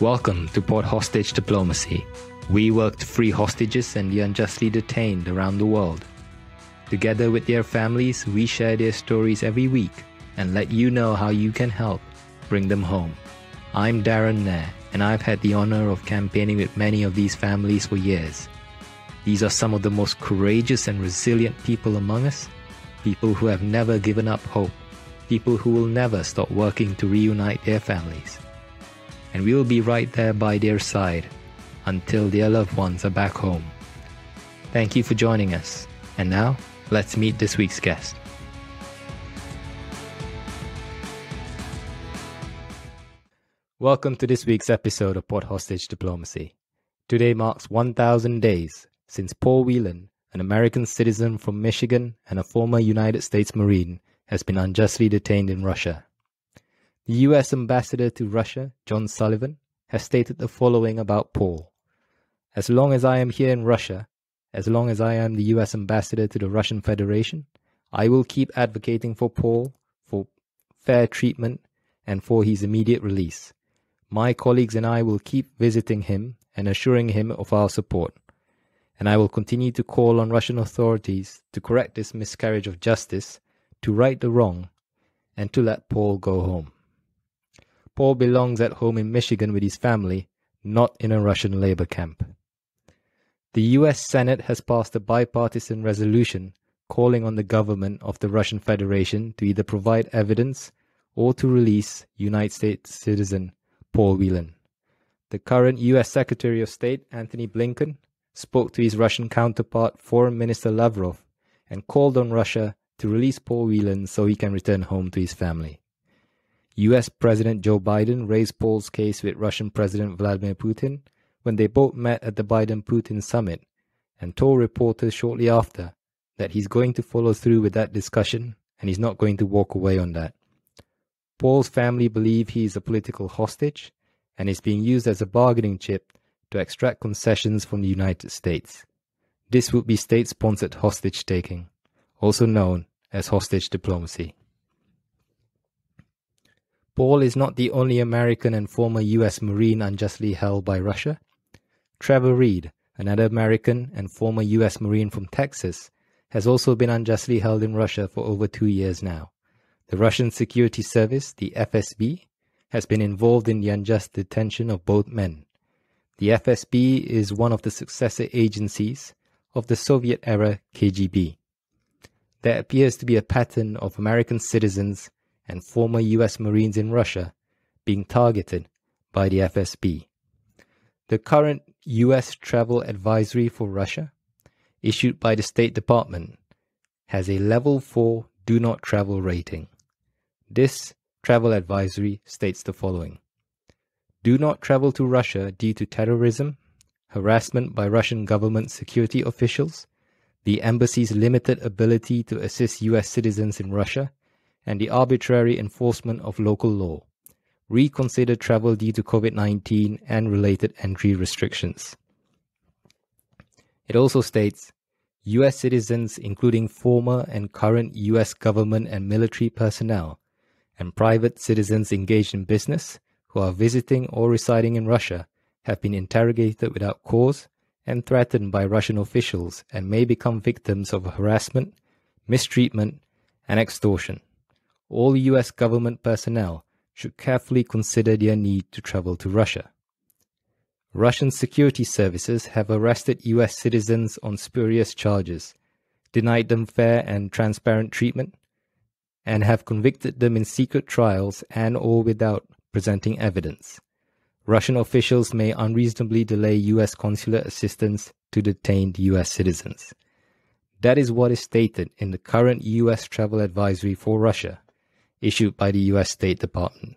Welcome to Pod Hostage Diplomacy. We work to free hostages and the unjustly detained around the world. Together with their families, we share their stories every week and let you know how you can help bring them home. I'm Darren Nair, and I've had the honor of campaigning with many of these families for years. These are some of the most courageous and resilient people among us, people who have never given up hope, people who will never stop working to reunite their families. And we will be right there by their side until their loved ones are back home. Thank you for joining us. And now, let's meet this week's guest. Welcome to this week's episode of Pod Hostage Diplomacy. Today marks 1,000 days since Paul Whelan, an American citizen from Michigan and a former United States Marine, has been unjustly detained in Russia. The U.S. Ambassador to Russia, John Sullivan, has stated the following about Paul. As long as I am here in Russia, as long as I am the U.S. Ambassador to the Russian Federation, I will keep advocating for Paul, for fair treatment, and for his immediate release. My colleagues and I will keep visiting him and assuring him of our support and I will continue to call on Russian authorities to correct this miscarriage of justice, to right the wrong, and to let Paul go home. Paul belongs at home in Michigan with his family, not in a Russian labor camp. The US Senate has passed a bipartisan resolution calling on the government of the Russian Federation to either provide evidence or to release United States citizen Paul Whelan. The current US Secretary of State, Antony Blinken, spoke to his Russian counterpart, Foreign Minister Lavrov, and called on Russia to release Paul Whelan so he can return home to his family. US President Joe Biden raised Paul's case with Russian President Vladimir Putin when they both met at the Biden Putin summit and told reporters shortly after that he's going to follow through with that discussion and he's not going to walk away on that. Paul's family believe he is a political hostage and is being used as a bargaining chip to extract concessions from the United States. This would be state sponsored hostage taking, also known as hostage diplomacy. Paul is not the only American and former US Marine unjustly held by Russia. Trevor Reed, another American and former US Marine from Texas, has also been unjustly held in Russia for over two years now. The Russian Security Service, the FSB, has been involved in the unjust detention of both men. The FSB is one of the successor agencies of the Soviet era KGB. There appears to be a pattern of American citizens and former US Marines in Russia being targeted by the FSB. The current US travel advisory for Russia, issued by the State Department, has a level 4 do not travel rating. This travel advisory states the following do not travel to Russia due to terrorism, harassment by Russian government security officials, the embassy's limited ability to assist US citizens in Russia, and the arbitrary enforcement of local law. Reconsider travel due to COVID 19 and related entry restrictions. It also states US citizens, including former and current US government and military personnel, and private citizens engaged in business, who are visiting or residing in Russia have been interrogated without cause and threatened by Russian officials and may become victims of harassment, mistreatment, and extortion. All US government personnel should carefully consider their need to travel to Russia. Russian security services have arrested US citizens on spurious charges, denied them fair and transparent treatment, and have convicted them in secret trials and or without presenting evidence. Russian officials may unreasonably delay U.S. consular assistance to detained U.S. citizens. That is what is stated in the current U.S. travel advisory for Russia, issued by the U.S. State Department.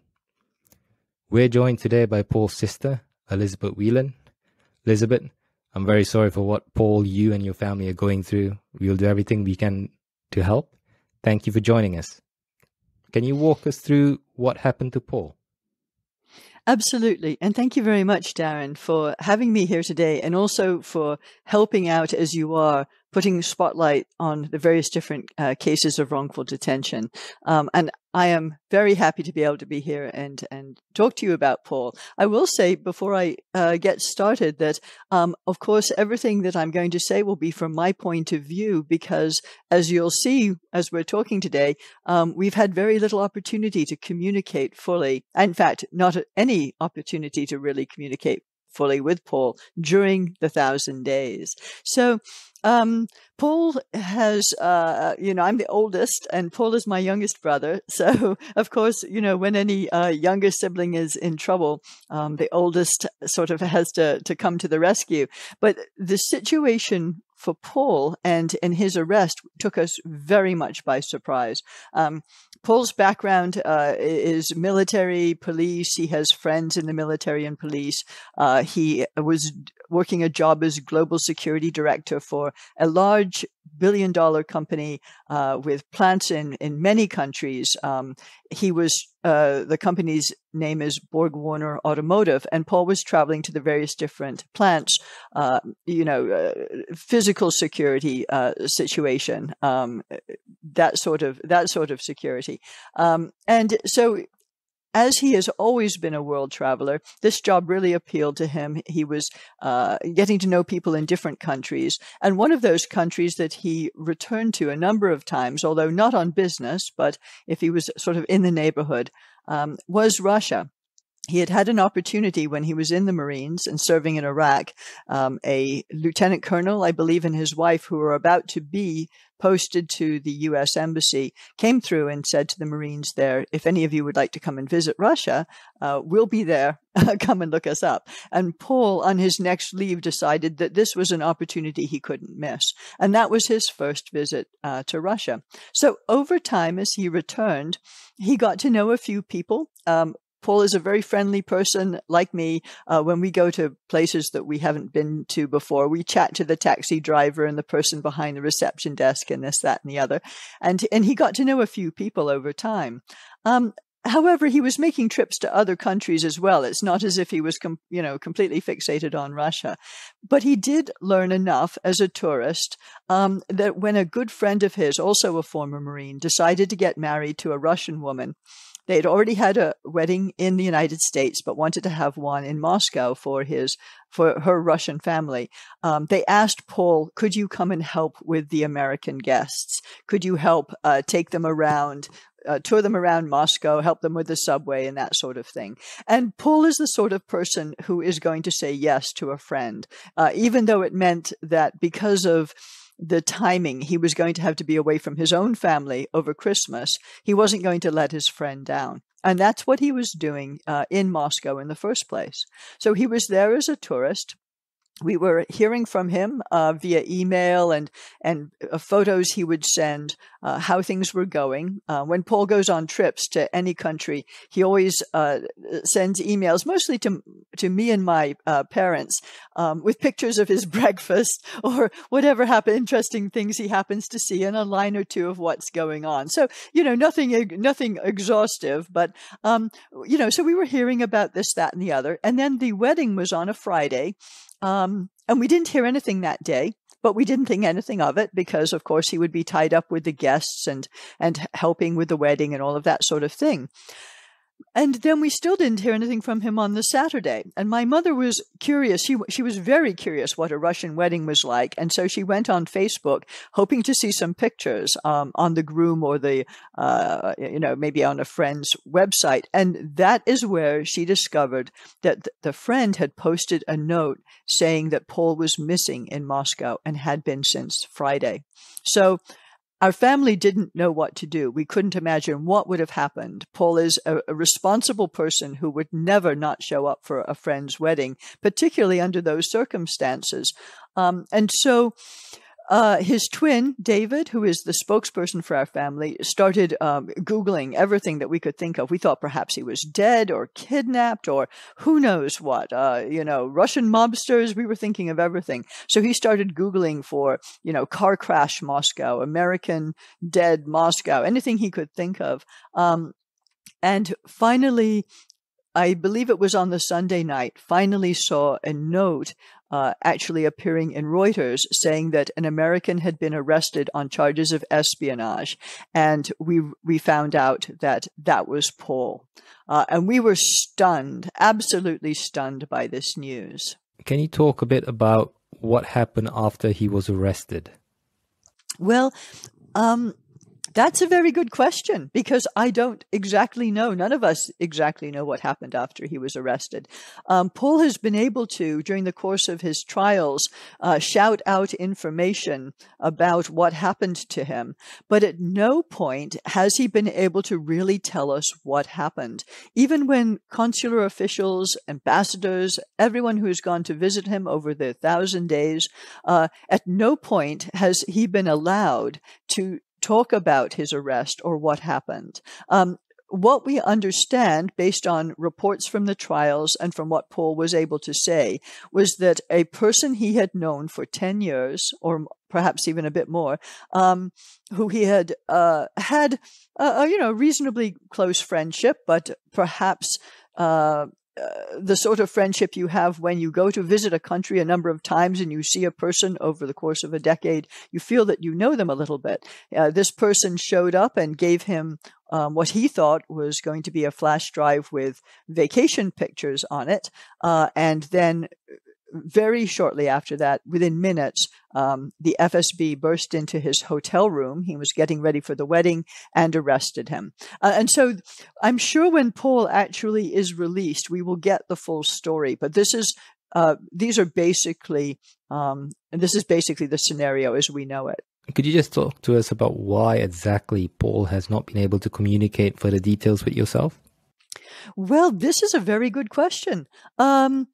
We're joined today by Paul's sister, Elizabeth Whelan. Elizabeth, I'm very sorry for what Paul, you, and your family are going through. We'll do everything we can to help. Thank you for joining us. Can you walk us through what happened to Paul? Absolutely. And thank you very much, Darren, for having me here today and also for helping out as you are putting spotlight on the various different uh, cases of wrongful detention. Um, and I am very happy to be able to be here and and talk to you about Paul. I will say before I uh, get started that, um, of course, everything that I'm going to say will be from my point of view because, as you'll see as we're talking today, um, we've had very little opportunity to communicate fully. In fact, not any opportunity to really communicate fully with Paul during the thousand days. So um, Paul has, uh, you know, I'm the oldest, and Paul is my youngest brother. So, of course, you know, when any uh, younger sibling is in trouble, um, the oldest sort of has to to come to the rescue. But the situation for Paul and and his arrest took us very much by surprise. Um, Paul's background uh, is military, police. He has friends in the military and police. Uh, he was working a job as global security director for a large billion dollar company uh, with plants in, in many countries. Um, he was, uh, the company's name is BorgWarner Automotive, and Paul was traveling to the various different plants, uh, you know, uh, physical security uh, situation, um, that sort of, that sort of security. Um, and so as he has always been a world traveler, this job really appealed to him. He was uh, getting to know people in different countries. And one of those countries that he returned to a number of times, although not on business, but if he was sort of in the neighborhood, um, was Russia he had had an opportunity when he was in the Marines and serving in Iraq. Um, a lieutenant colonel, I believe, and his wife, who were about to be posted to the U.S. Embassy, came through and said to the Marines there, if any of you would like to come and visit Russia, uh, we'll be there. come and look us up. And Paul, on his next leave, decided that this was an opportunity he couldn't miss. And that was his first visit uh, to Russia. So over time, as he returned, he got to know a few people. Um, Paul is a very friendly person like me. Uh, when we go to places that we haven't been to before, we chat to the taxi driver and the person behind the reception desk and this, that, and the other. And, and he got to know a few people over time. Um, however, he was making trips to other countries as well. It's not as if he was, com- you know, completely fixated on Russia, but he did learn enough as a tourist um, that when a good friend of his, also a former Marine, decided to get married to a Russian woman, they had already had a wedding in the United States, but wanted to have one in Moscow for his for her Russian family. Um, they asked Paul, "Could you come and help with the American guests? Could you help uh, take them around?" Uh, tour them around Moscow, help them with the subway and that sort of thing. And Paul is the sort of person who is going to say yes to a friend, uh, even though it meant that because of the timing. He was going to have to be away from his own family over Christmas. He wasn't going to let his friend down. And that's what he was doing uh, in Moscow in the first place. So he was there as a tourist we were hearing from him uh, via email and and uh, photos he would send uh, how things were going. Uh, when Paul goes on trips to any country, he always uh, sends emails, mostly to to me and my uh, parents, um, with pictures of his breakfast or whatever happen, interesting things he happens to see, and a line or two of what's going on. So you know, nothing nothing exhaustive, but um, you know, so we were hearing about this, that, and the other, and then the wedding was on a Friday. Um, and we didn't hear anything that day, but we didn't think anything of it because, of course, he would be tied up with the guests and, and helping with the wedding and all of that sort of thing. And then we still didn't hear anything from him on the Saturday. And my mother was curious. She, she was very curious what a Russian wedding was like. And so she went on Facebook hoping to see some pictures um, on the groom or the, uh, you know, maybe on a friend's website. And that is where she discovered that the friend had posted a note saying that Paul was missing in Moscow and had been since Friday. So our family didn't know what to do. We couldn't imagine what would have happened. Paul is a, a, responsible person who would never not show up for a friend's wedding, particularly under those circumstances. Um, and so uh, his twin, David, who is the spokesperson for our family, started um, Googling everything that we could think of. We thought perhaps he was dead or kidnapped or who knows what, uh, you know, Russian mobsters. We were thinking of everything. So he started Googling for, you know, car crash Moscow, American dead Moscow, anything he could think of. Um, and finally, I believe it was on the Sunday night, finally saw a note uh, actually appearing in Reuters saying that an American had been arrested on charges of espionage. And we, we found out that that was Paul. Uh, and we were stunned, absolutely stunned by this news. Can you talk a bit about what happened after he was arrested? Well, um, that's a very good question because I don't exactly know. None of us exactly know what happened after he was arrested. Um, Paul has been able to, during the course of his trials, uh, shout out information about what happened to him, but at no point has he been able to really tell us what happened. Even when consular officials, ambassadors, everyone who has gone to visit him over the thousand days, uh, at no point has he been allowed to talk about his arrest or what happened. Um, what we understand based on reports from the trials and from what Paul was able to say was that a person he had known for 10 years or perhaps even a bit more, um, who he had uh, had a, a, you know reasonably close friendship, but perhaps uh, uh, the sort of friendship you have when you go to visit a country a number of times and you see a person over the course of a decade, you feel that you know them a little bit. Uh, this person showed up and gave him um, what he thought was going to be a flash drive with vacation pictures on it, uh, and then very shortly after that, within minutes, um, the FSB burst into his hotel room. He was getting ready for the wedding and arrested him. Uh, and so I'm sure when Paul actually is released, we will get the full story. But this is uh, these are basically um, and this is basically the scenario as we know it. Could you just talk to us about why exactly Paul has not been able to communicate further details with yourself? Well, this is a very good question. Um,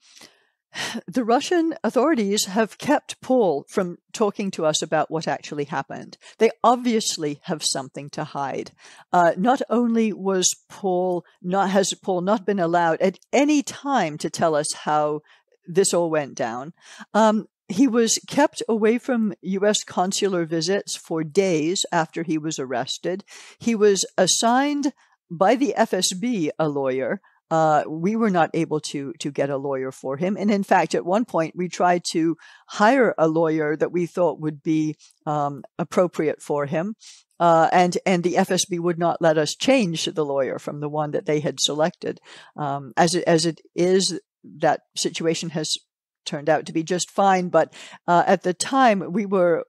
the Russian authorities have kept Paul from talking to us about what actually happened. They obviously have something to hide. Uh, not only was Paul not has Paul not been allowed at any time to tell us how this all went down. Um, he was kept away from U.S. consular visits for days after he was arrested. He was assigned by the FSB a lawyer uh, we were not able to to get a lawyer for him. And in fact, at one point, we tried to hire a lawyer that we thought would be um, appropriate for him. Uh, and and the FSB would not let us change the lawyer from the one that they had selected. Um, as it, as it is, that situation has turned out to be just fine. But uh, at the time, we were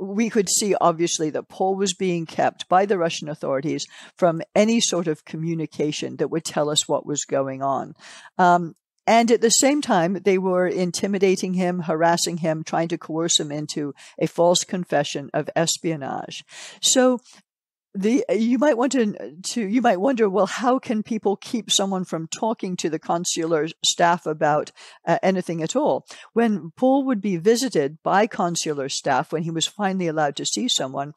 we could see obviously that Paul was being kept by the Russian authorities from any sort of communication that would tell us what was going on. Um, and at the same time, they were intimidating him, harassing him, trying to coerce him into a false confession of espionage. So the you might want to, to you might wonder well how can people keep someone from talking to the consular staff about uh, anything at all? When paul would be visited by consular staff when he was finally allowed to see someone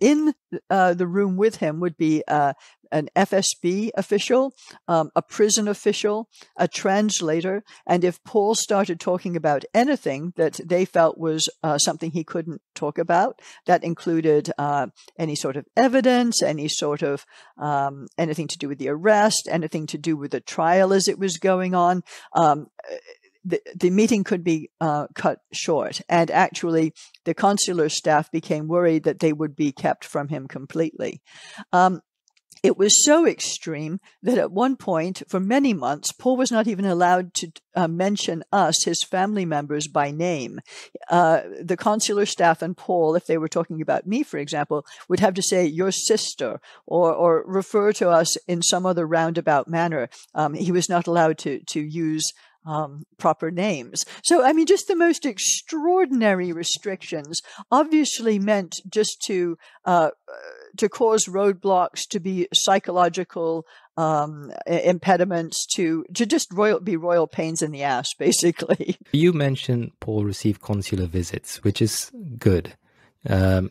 in uh, the room with him would be uh, an FSB official, um, a prison official, a translator, and if Paul started talking about anything that they felt was uh, something he couldn't talk about, that included uh, any sort of evidence, any sort of um, anything to do with the arrest, anything to do with the trial as it was going on. Um, the, the meeting could be uh, cut short. And actually, the consular staff became worried that they would be kept from him completely. Um, it was so extreme that at one point, for many months, Paul was not even allowed to uh, mention us, his family members, by name. Uh, the consular staff and Paul, if they were talking about me, for example, would have to say your sister or, or refer to us in some other roundabout manner. Um, he was not allowed to, to use um, proper names. So, I mean, just the most extraordinary restrictions, obviously meant just to uh, to cause roadblocks, to be psychological um, impediments, to to just royal, be royal pains in the ass, basically. You mentioned Paul received consular visits, which is good. Um,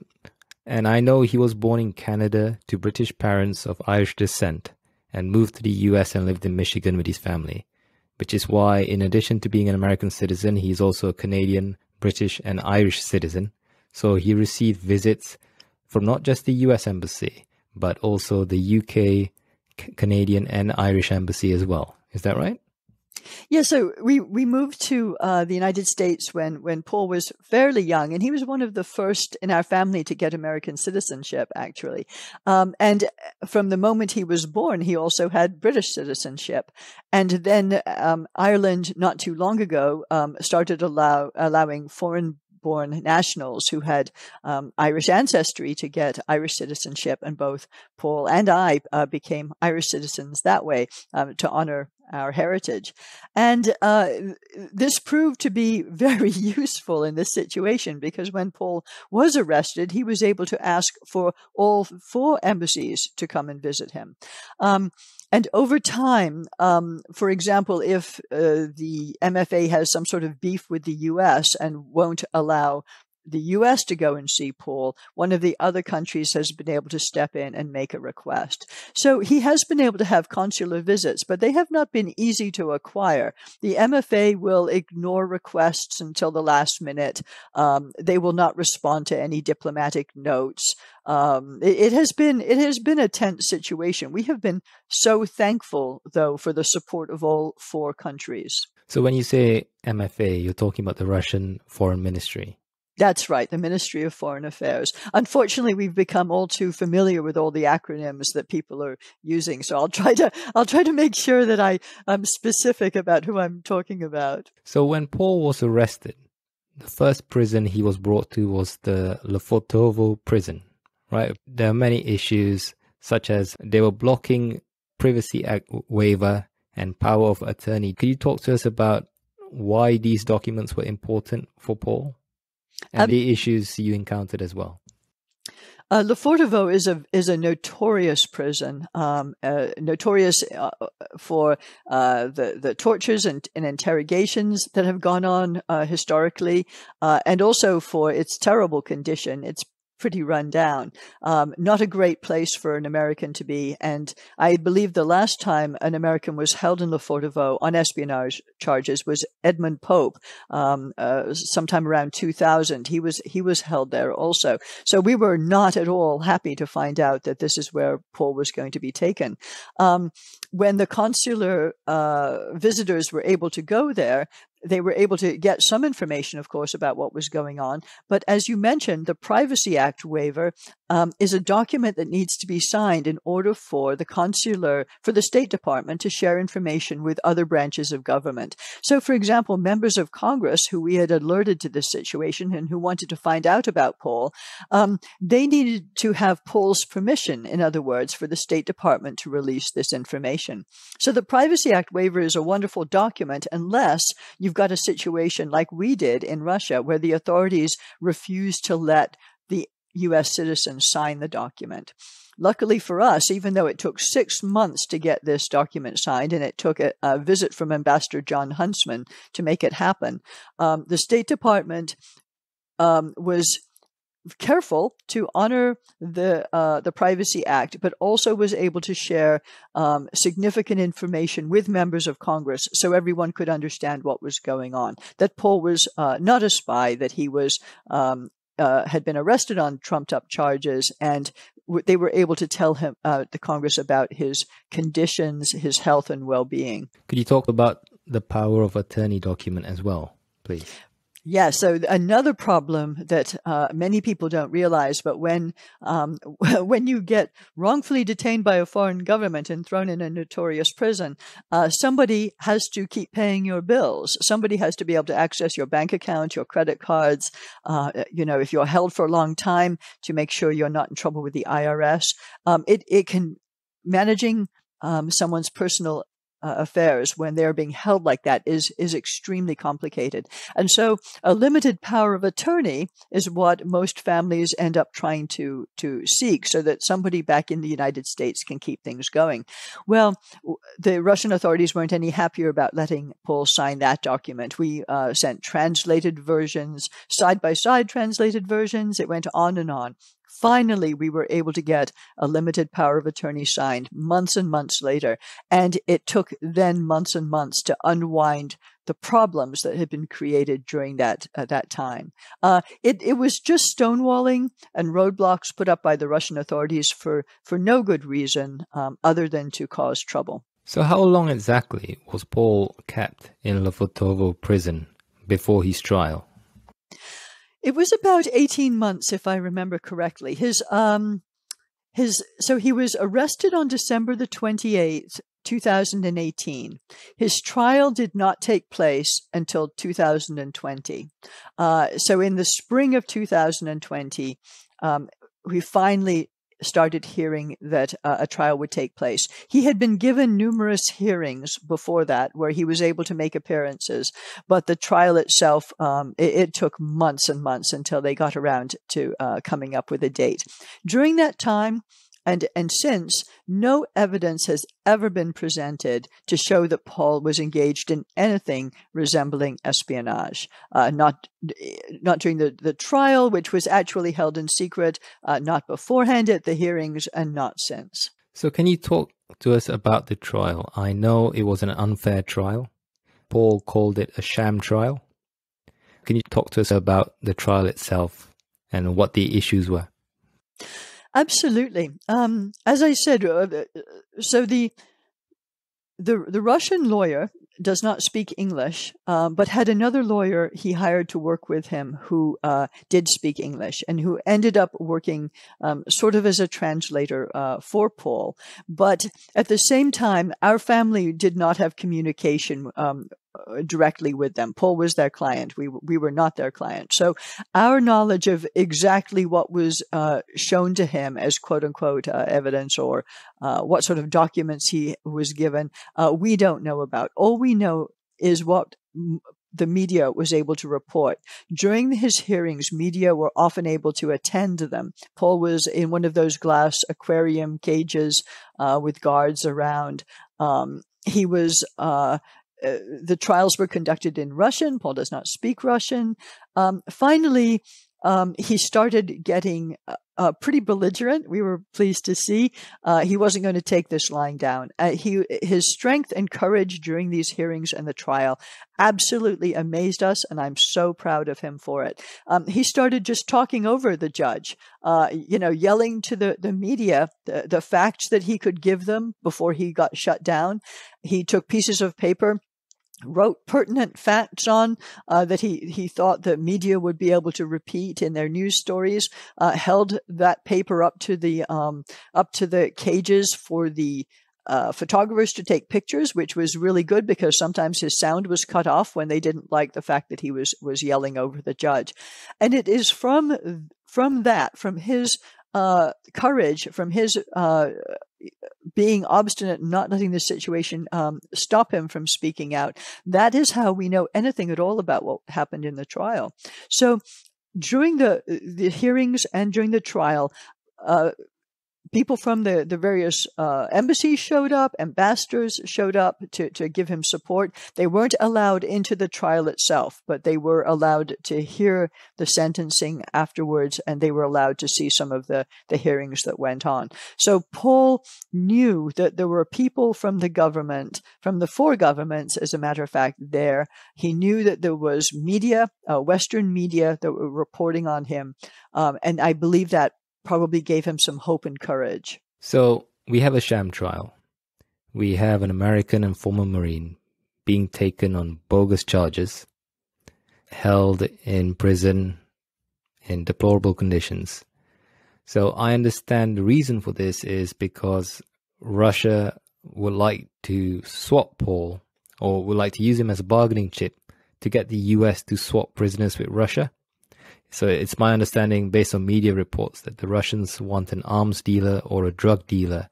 and I know he was born in Canada to British parents of Irish descent and moved to the US and lived in Michigan with his family which is why, in addition to being an American citizen, he's also a Canadian, British, and Irish citizen. So he received visits from not just the US Embassy, but also the UK, Canadian, and Irish Embassy as well. Is that right? Yeah, so we we moved to uh, the United States when when Paul was fairly young, and he was one of the first in our family to get American citizenship, actually. Um, and uh, from the moment he was born, he also had British citizenship. And then um, Ireland, not too long ago, um, started allow allowing foreign born nationals who had um, Irish ancestry to get Irish citizenship, and both Paul and I uh, became Irish citizens that way um, to honor our heritage. And uh, this proved to be very useful in this situation because when Paul was arrested, he was able to ask for all four embassies to come and visit him. Um, and over time, um, for example, if uh, the MFA has some sort of beef with the US and won't allow the US to go and see Paul, one of the other countries has been able to step in and make a request. So he has been able to have consular visits, but they have not been easy to acquire. The MFA will ignore requests until the last minute. Um, they will not respond to any diplomatic notes. Um, it, it, has been it has been a tense situation. We have been so thankful, though, for the support of all four countries. So when you say MFA, you're talking about the Russian Foreign Ministry. That's right, the Ministry of Foreign Affairs. Unfortunately, we've become all too familiar with all the acronyms that people are using. So I'll try to I'll try to make sure that I am specific about who I'm talking about. So when Paul was arrested, the first prison he was brought to was the Lefortovo prison, right? There are many issues such as they were blocking Privacy Act waiver and power of attorney. Could you talk to us about why these documents were important for Paul? And um, the issues you encountered as well. Uh, Lefortovo is a is a notorious prison, um, uh, notorious uh, for uh, the the tortures and, and, interrogations that have gone on uh, historically, uh, and also for its terrible condition. It's pretty run down. Um, not a great place for an American to be. And I believe the last time an American was held in Lefortovo on espionage charges was Edmund Pope, um, uh, sometime around 2000. He was he was held there also. So we were not at all happy to find out that this is where Paul was going to be taken. Um, when the consular uh, visitors were able to go there, they were able to get some information, of course, about what was going on. But as you mentioned, the Privacy Act waiver um, is a document that needs to be signed in order for the consular, for the State Department to share information with other branches of government. So, for example, members of Congress who we had alerted to this situation and who wanted to find out about Paul, um, they needed to have Paul's permission, in other words, for the State Department to release this information. So, the Privacy Act waiver is a wonderful document unless you've got a situation like we did in Russia, where the authorities refused to let the U.S. citizens sign the document. Luckily for us, even though it took six months to get this document signed and it took a, a visit from Ambassador Jon Huntsman to make it happen, um, the State Department um, was careful to honor the uh, the Privacy Act, but also was able to share um, significant information with members of Congress so everyone could understand what was going on. That Paul was uh, not a spy; that he was um, uh, had been arrested on trumped up charges, and w- they were able to tell him uh, the Congress about his conditions, his health, and well being. Could you talk about the power of attorney document as well, please? Yeah, so another problem that uh, many people don't realize, but when um, when you get wrongfully detained by a foreign government and thrown in a notorious prison, uh, somebody has to keep paying your bills. Somebody has to be able to access your bank account, your credit cards. Uh, you know, if you're held for a long time, to make sure you're not in trouble with the IRS. Um, it it can managing um, someone's personal uh, affairs when they're being held like that is is extremely complicated. And so a limited power of attorney is what most families end up trying to to seek so that somebody back in the United States can keep things going. Well, the Russian authorities weren't any happier about letting Paul sign that document. We uh, sent translated versions, side by side translated versions. It went on and on. Finally, we were able to get a limited power of attorney signed months and months later. And it took then months and months to unwind the problems that had been created during that uh, that time. Uh, it it was just stonewalling and roadblocks put up by the Russian authorities for for no good reason um, other than to cause trouble. So, how long exactly was Paul kept in Lefortovo prison before his trial? It was about 18 months, if I remember correctly. His, um, his, so he was arrested on December the 28th, 2018. His trial did not take place until 2020. Uh, so in the spring of 2020, um, we finally started hearing that uh, a trial would take place. He had been given numerous hearings before that where he was able to make appearances, but the trial itself, um, it, it, took months and months until they got around to uh, coming up with a date. During that time, and, and since, no evidence has ever been presented to show that Paul was engaged in anything resembling espionage. Uh, not, not during the, the trial, which was actually held in secret, uh, not beforehand at the hearings, and not since. So, can you talk to us about the trial? I know it was an unfair trial. Paul called it a sham trial. Can you talk to us about the trial itself and what the issues were? Absolutely. Um, as I said, uh, uh, so the the the Russian lawyer does not speak English, um, but had another lawyer he hired to work with him who uh, did speak English and who ended up working um, sort of as a translator uh, for Paul. But at the same time, our family did not have communication um, uh, directly with them. Paul was their client. We we were not their client. So our knowledge of exactly what was uh, shown to him as quote unquote uh, evidence or uh, what sort of documents he was given, uh, we don't know about. All we know is what the media was able to report. During his hearings, media were often able to attend them. Paul was in one of those glass aquarium cages uh, with guards around. Um, he was uh, uh, the trials were conducted in Russian. Paul does not speak Russian. Um, finally, um, he started getting uh, uh, pretty belligerent. We were pleased to see uh, he wasn't going to take this lying down. Uh, he, his strength and courage during these hearings and the trial absolutely amazed us, and I'm so proud of him for it. Um, he started just talking over the judge, uh, you know, yelling to the, the media the, the facts that he could give them before he got shut down. He took pieces of paper wrote pertinent facts on uh, that he, he thought the media would be able to repeat in their news stories. Uh, held that paper up to the um, up to the cages for the uh, photographers to take pictures, which was really good because sometimes his sound was cut off when they didn't like the fact that he was was yelling over the judge. And it is from from that, from his uh, courage, from his uh, being obstinate, not letting the situation um, stop him from speaking out. That is how we know anything at all about what happened in the trial. So during the the hearings and during the trial, uh, people from the, the various uh, embassies showed up, ambassadors showed up to, to give him support. They weren't allowed into the trial itself, but they were allowed to hear the sentencing afterwards, and they were allowed to see some of the, the hearings that went on. So Paul knew that there were people from the government, from the four governments, as a matter of fact, there. He knew that there was media, uh, Western media, that were reporting on him. Um, and I believe that probably gave him some hope and courage. So we have a sham trial. We have an American and former Marine being taken on bogus charges, held in prison in deplorable conditions. So I understand the reason for this is because Russia would like to swap Paul or would like to use him as a bargaining chip to get the US to swap prisoners with Russia. So it's my understanding, based on media reports, that the Russians want an arms dealer or a drug dealer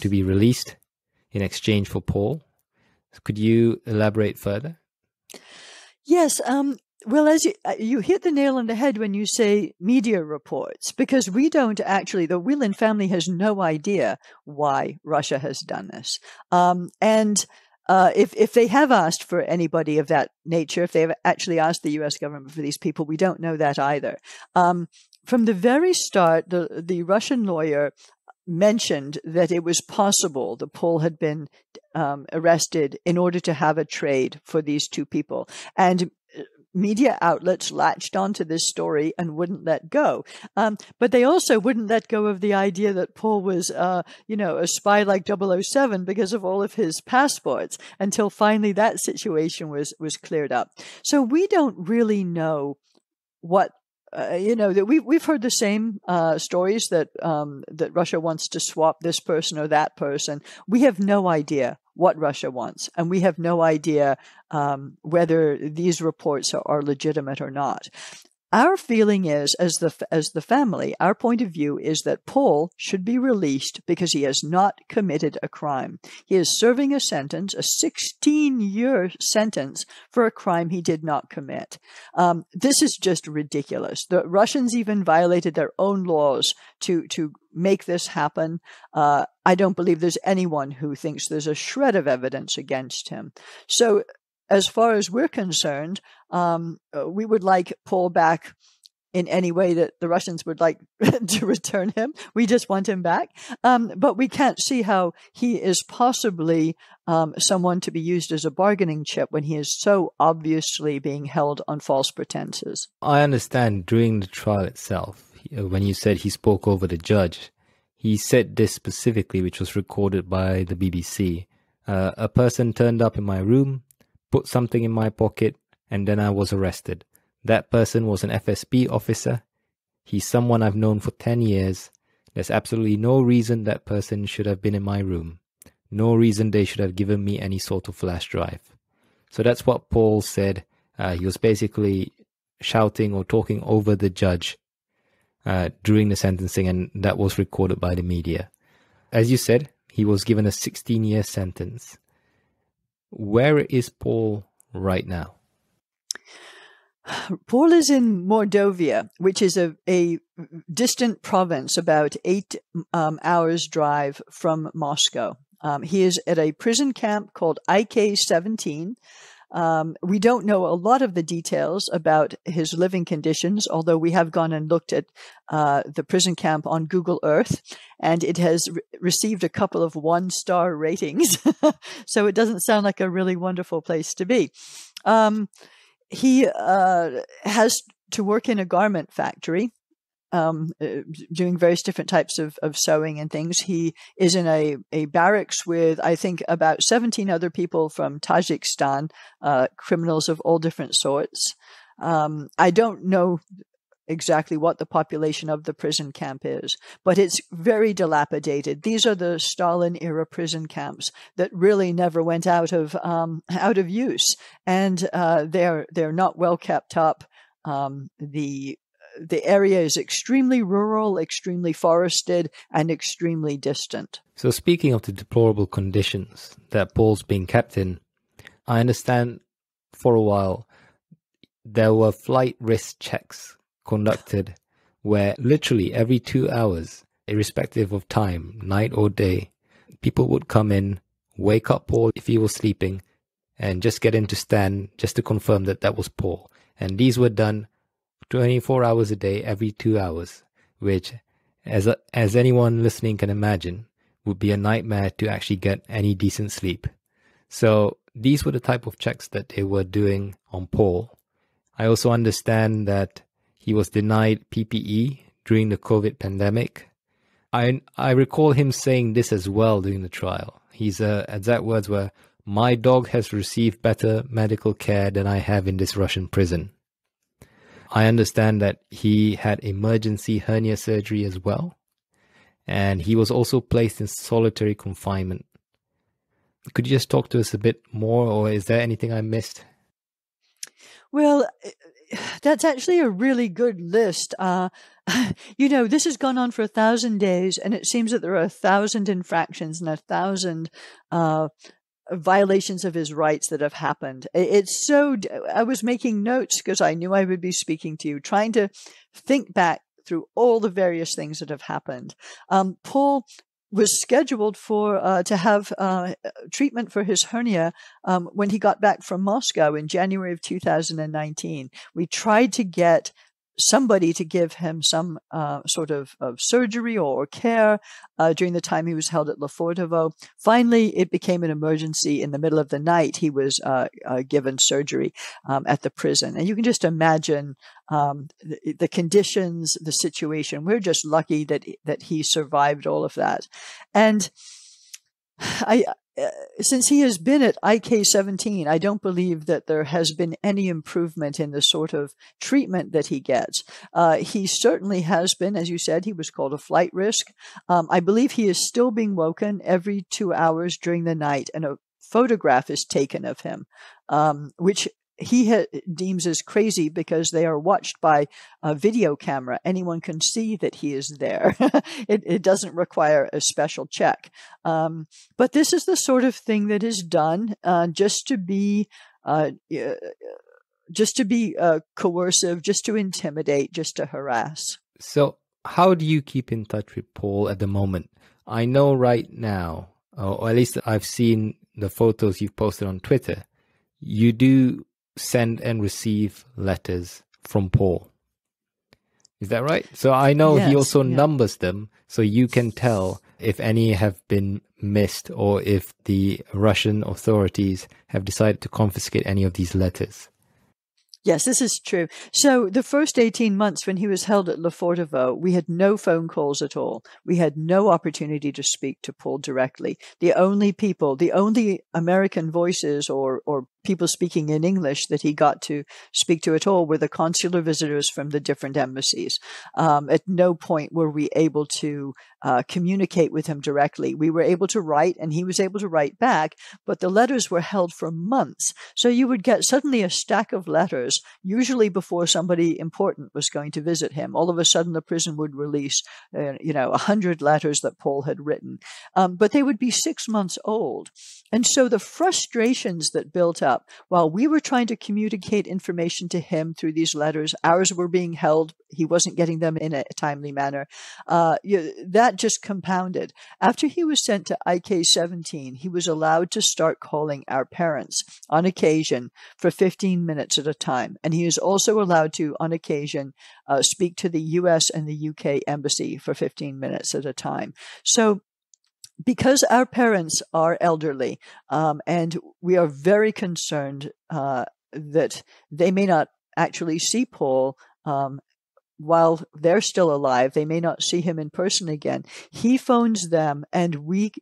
to be released in exchange for Paul. Could you elaborate further? Yes. Um, well, as you, uh, you hit the nail on the head when you say media reports, because we don't actually, the Whelan family has no idea why Russia has done this. Um, and uh, if if they have asked for anybody of that nature, if they have actually asked the U.S. government for these people, we don't know that either. Um, from the very start, the the Russian lawyer mentioned that it was possible the Paul had been um, arrested in order to have a trade for these two people, and media outlets latched onto this story and wouldn't let go. Um, but they also wouldn't let go of the idea that Paul was, uh, you know, a spy like 007 because of all of his passports until finally that situation was, was cleared up. So we don't really know what uh, you know that we've we've heard the same uh, stories that um, that Russia wants to swap this person or that person. We have no idea what Russia wants, and we have no idea um, whether these reports are, are legitimate or not. Our feeling is, as the as the family, our point of view is that Paul should be released because he has not committed a crime. He is serving a sentence, a 16-year sentence for a crime he did not commit. Um, this is just ridiculous. The Russians even violated their own laws to to make this happen. Uh, I don't believe there's anyone who thinks there's a shred of evidence against him. So as far as we're concerned, um, uh, we would like Paul back in any way that the Russians would like to return him. We just want him back. Um, but we can't see how he is possibly um, someone to be used as a bargaining chip when he is so obviously being held on false pretenses. I understand during the trial itself, uh, when you said he spoke over the judge, he said this specifically, which was recorded by the BBC. Uh, a person turned up in my room put something in my pocket, and then I was arrested. That person was an FSB officer. He's someone I've known for 10 years. There's absolutely no reason that person should have been in my room. No reason they should have given me any sort of flash drive. So that's what Paul said. Uh, he was basically shouting or talking over the judge uh, during the sentencing, and that was recorded by the media. As you said, he was given a 16 year sentence. Where is Paul right now? Paul is in Mordovia, which is a, a distant province about eight um, hours' drive from Moscow. Um, he is at a prison camp called IK 17, um, we don't know a lot of the details about his living conditions, although we have gone and looked at uh, the prison camp on Google Earth, and it has re- received a couple of one star ratings. so it doesn't sound like a really wonderful place to be. Um, he uh, has to work in a garment factory um, uh, doing various different types of, of sewing and things. He is in a, a barracks with, I think, about 17 other people from Tajikistan, uh, criminals of all different sorts. Um, I don't know exactly what the population of the prison camp is, but it's very dilapidated. These are the Stalin era prison camps that really never went out of um, out of use, and uh, they're they're not well kept up. Um, the the area is extremely rural, extremely forested, and extremely distant. So, speaking of the deplorable conditions that Paul's being kept in, I understand for a while there were flight risk checks conducted where literally every two hours, irrespective of time, night or day, people would come in, wake up Paul if he was sleeping, and just get him to stand just to confirm that that was Paul. And these were done 24 hours a day, every two hours, which, as, a, as anyone listening can imagine, would be a nightmare to actually get any decent sleep. So these were the type of checks that they were doing on Paul. I also understand that he was denied PPE during the COVID pandemic. I I recall him saying this as well during the trial. His uh, exact words were, "My dog has received better medical care than I have in this Russian prison." I understand that he had emergency hernia surgery as well, and he was also placed in solitary confinement. Could you just talk to us a bit more, or is there anything I missed? Well, that's actually a really good list. Uh, you know, this has gone on for a thousand days, and it seems that there are a thousand infractions and a thousand uh, violations of his rights that have happened. It's so, I was making notes because I knew I would be speaking to you, trying to think back through all the various things that have happened. Um, Paul was scheduled for uh, to have uh, treatment for his hernia um, when he got back from Moscow in January of 2019. We tried to get somebody to give him some uh, sort of, of surgery or care uh, during the time he was held at Lefortovo. Finally, it became an emergency in the middle of the night. He was uh, uh given surgery um, at the prison. And you can just imagine um, the, the, conditions, the situation. We're just lucky that, that he survived all of that. And I, uh, since he has been at IK 17, I don't believe that there has been any improvement in the sort of treatment that he gets. Uh, he certainly has been, as you said, he was called a flight risk. Um, I believe he is still being woken every two hours during the night, and a photograph is taken of him, um, which he ha- deems as crazy because they are watched by a video camera. Anyone can see that he is there. it, it, doesn't require a special check. Um, but this is the sort of thing that is done uh, just to be. Uh, just to be uh, coercive, just to intimidate, just to harass. So, how do you keep in touch with Paul at the moment? I know right now, or at least I've seen the photos you've posted on Twitter. You do send and receive letters from Paul. Is that right? So I know yes, he also yeah. numbers them so you can tell if any have been missed or if the Russian authorities have decided to confiscate any of these letters. Yes, this is true. So the first 18 months when he was held at Lefortovo, we had no phone calls at all. We had no opportunity to speak to Paul directly. The only people, the only American voices or, or people speaking in English that he got to speak to at all were the consular visitors from the different embassies. Um, at no point were we able to uh, communicate with him directly. We were able to write, and he was able to write back, but the letters were held for months. So you would get suddenly a stack of letters, usually before somebody important was going to visit him. All of a sudden, the prison would release, uh, you know, a hundred letters that Paul had written, um, but they would be six months old. And so the frustrations that built up up. While we were trying to communicate information to him through these letters, ours were being held. He wasn't getting them in a timely manner. Uh, that just compounded. After he was sent to IK 17, he was allowed to start calling our parents on occasion for 15 minutes at a time. And he is also allowed to, on occasion, uh, speak to the US and the UK embassy for 15 minutes at a time. So because our parents are elderly um, and we are very concerned uh, that they may not actually see Paul um, while they're still alive, they may not see him in person again. He phones them and we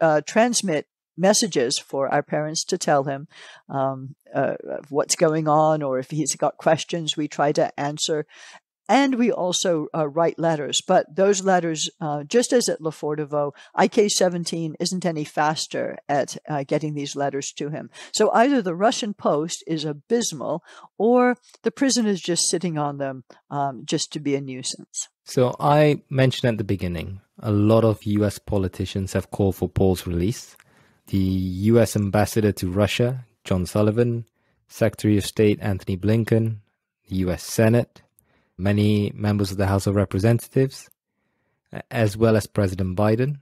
uh, transmit messages for our parents to tell him um, uh, what's going on or if he's got questions we try to answer and we also uh, write letters. But those letters, uh, just as at Lefortovo, IK 17 isn't any faster at uh, getting these letters to him. So either the Russian post is abysmal or the prison is just sitting on them um, just to be a nuisance. So I mentioned at the beginning, a lot of US politicians have called for Paul's release. The US ambassador to Russia, John Sullivan, Secretary of State Antony Blinken, the US Senate, many members of the House of Representatives, as well as President Biden.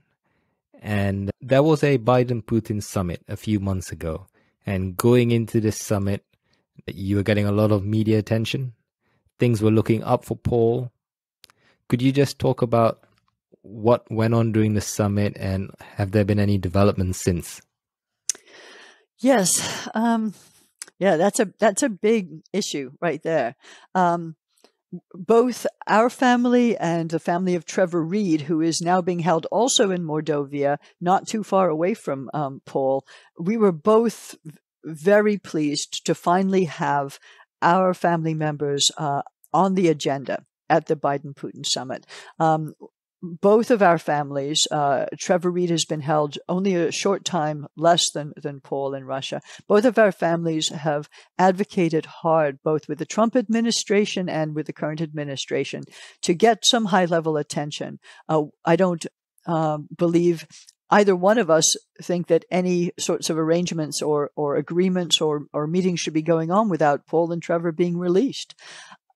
And there was a Biden Putin summit a few months ago. And going into this summit, you were getting a lot of media attention. Things were looking up for Paul. Could you just talk about what went on during the summit and have there been any developments since? Yes. Um, yeah, that's a that's a big issue right there. Um, both our family and the family of Trevor Reed, who is now being held also in Mordovia, not too far away from um, Paul, we were both very pleased to finally have our family members uh, on the agenda at the Biden Putin summit. Um, both of our families, uh, Trevor Reed has been held only a short time less than, than Paul in Russia. Both of our families have advocated hard, both with the Trump administration and with the current administration, to get some high level attention. Uh, I don't uh, believe either one of us think that any sorts of arrangements or, or agreements or, or meetings should be going on without Paul and Trevor being released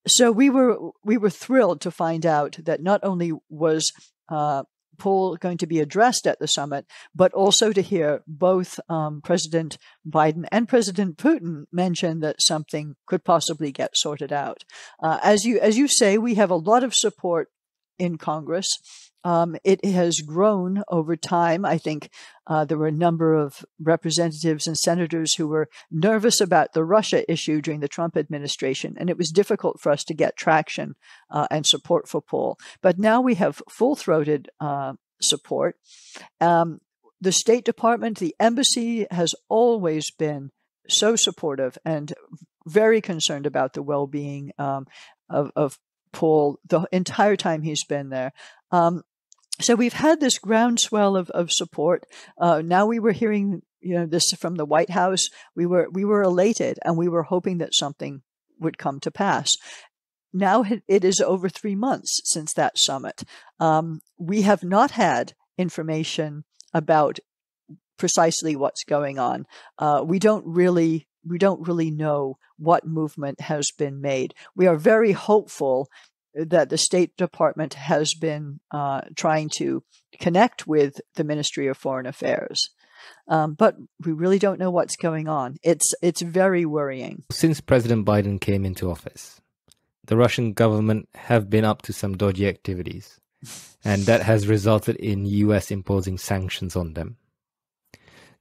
so we were we were thrilled to find out that not only was uh, Paul going to be addressed at the summit, but also to hear both um, President Biden and President Putin mention that something could possibly get sorted out. Uh, as you as you say, we have a lot of support in Congress. Um, it has grown over time. I think uh, there were a number of representatives and senators who were nervous about the Russia issue during the Trump administration, and it was difficult for us to get traction uh, and support for Paul. But now we have full throated uh, support. Um, the State Department, the embassy has always been so supportive and very concerned about the well being um, of, of Paul the entire time he's been there. Um, so we've had this groundswell of, of support. Uh, now we were hearing, you know, this from the White House. We were we were elated, and we were hoping that something would come to pass. Now it is over three months since that summit. Um, we have not had information about precisely what's going on. Uh, we don't really we don't really know what movement has been made. We are very hopeful that the State Department has been uh, trying to connect with the Ministry of Foreign Affairs. Um, but we really don't know what's going on. It's it's very worrying. Since President Biden came into office, the Russian government have been up to some dodgy activities, and that has resulted in U.S. imposing sanctions on them.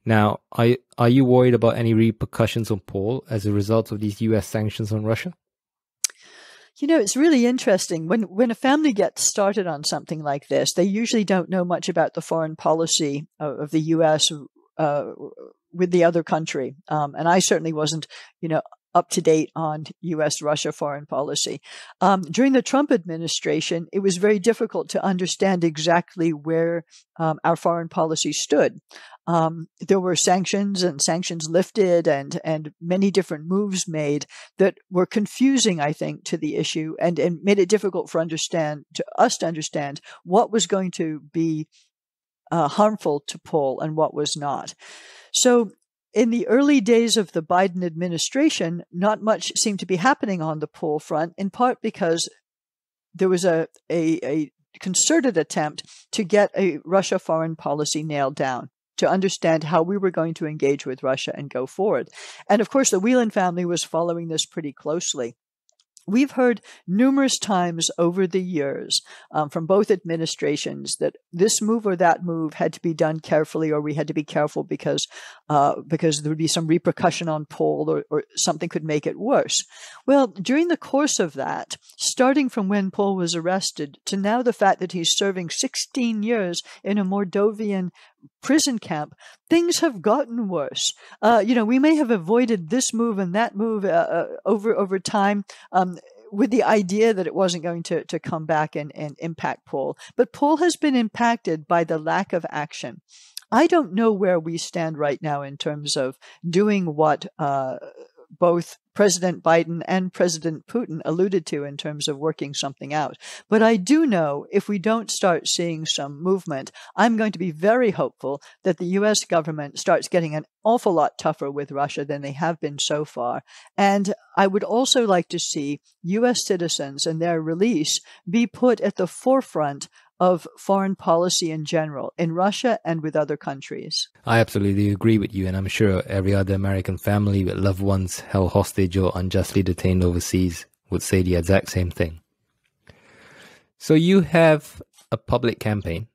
Now, are are you worried about any repercussions on Paul as a result of these U.S. sanctions on Russia? You know, it's really interesting when when a family gets started on something like this. They usually don't know much about the foreign policy of, of the U.S. Uh, with the other country, um, and I certainly wasn't, you know, up to date on U.S. Russia foreign policy. Um, during the Trump administration, it was very difficult to understand exactly where um, our foreign policy stood. Um, there were sanctions and sanctions lifted and and many different moves made that were confusing, I think, to the issue and, and made it difficult for understand to us to understand what was going to be uh, harmful to Paul and what was not. So in the early days of the Biden administration, not much seemed to be happening on the Paul front, in part because there was a, a, a concerted attempt to get a Russia foreign policy nailed down to understand how we were going to engage with Russia and go forward. And of course, the Whelan family was following this pretty closely. We've heard numerous times over the years um, from both administrations that this move or that move had to be done carefully, or we had to be careful because uh, because there would be some repercussion on Paul, or, or something could make it worse. Well, during the course of that, starting from when Paul was arrested to now, the fact that he's serving 16 years in a Mordovian prison camp, things have gotten worse. Uh, you know, we may have avoided this move and that move uh, uh, over over time. Um, with the idea that it wasn't going to, to come back and, and impact Paul. But Paul has been impacted by the lack of action. I don't know where we stand right now in terms of doing what uh, both President Biden and President Putin alluded to in terms of working something out. But I do know if we don't start seeing some movement, I'm going to be very hopeful that the US government starts getting an awful lot tougher with Russia than they have been so far. And I would also like to see US citizens and their release be put at the forefront of foreign policy in general in Russia and with other countries. I absolutely agree with you, and I'm sure every other American family with loved ones held hostage or unjustly detained overseas would say the exact same thing. So you have a public campaign.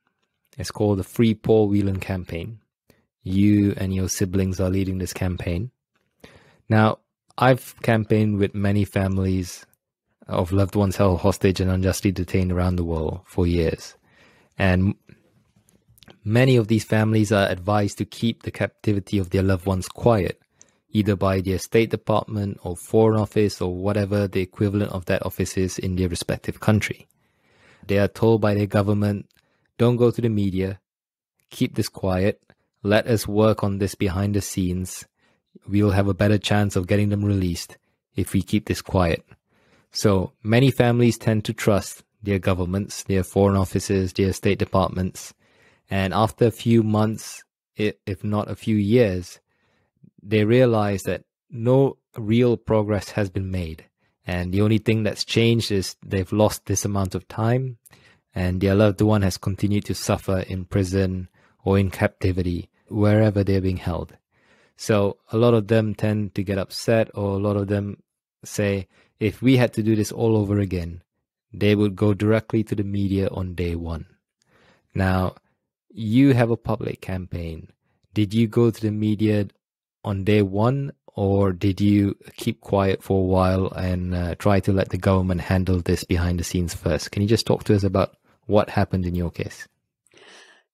It's called the Free Paul Whelan campaign. You and your siblings are leading this campaign. Now, I've campaigned with many families of loved ones held hostage and unjustly detained around the world for years. And many of these families are advised to keep the captivity of their loved ones quiet, either by their State Department or Foreign Office or whatever the equivalent of that office is in their respective country. They are told by their government, don't go to the media, keep this quiet, let us work on this behind the scenes. We will have a better chance of getting them released if we keep this quiet. So many families tend to trust their governments, their foreign offices, their state departments. And after a few months, if not a few years, they realize that no real progress has been made. And the only thing that's changed is they've lost this amount of time and their loved one has continued to suffer in prison or in captivity, wherever they're being held. So a lot of them tend to get upset, or a lot of them say, if we had to do this all over again, they would go directly to the media on day one. Now, you have a public campaign. Did you go to the media on day one, or did you keep quiet for a while and uh, try to let the government handle this behind the scenes first? Can you just talk to us about what happened in your case?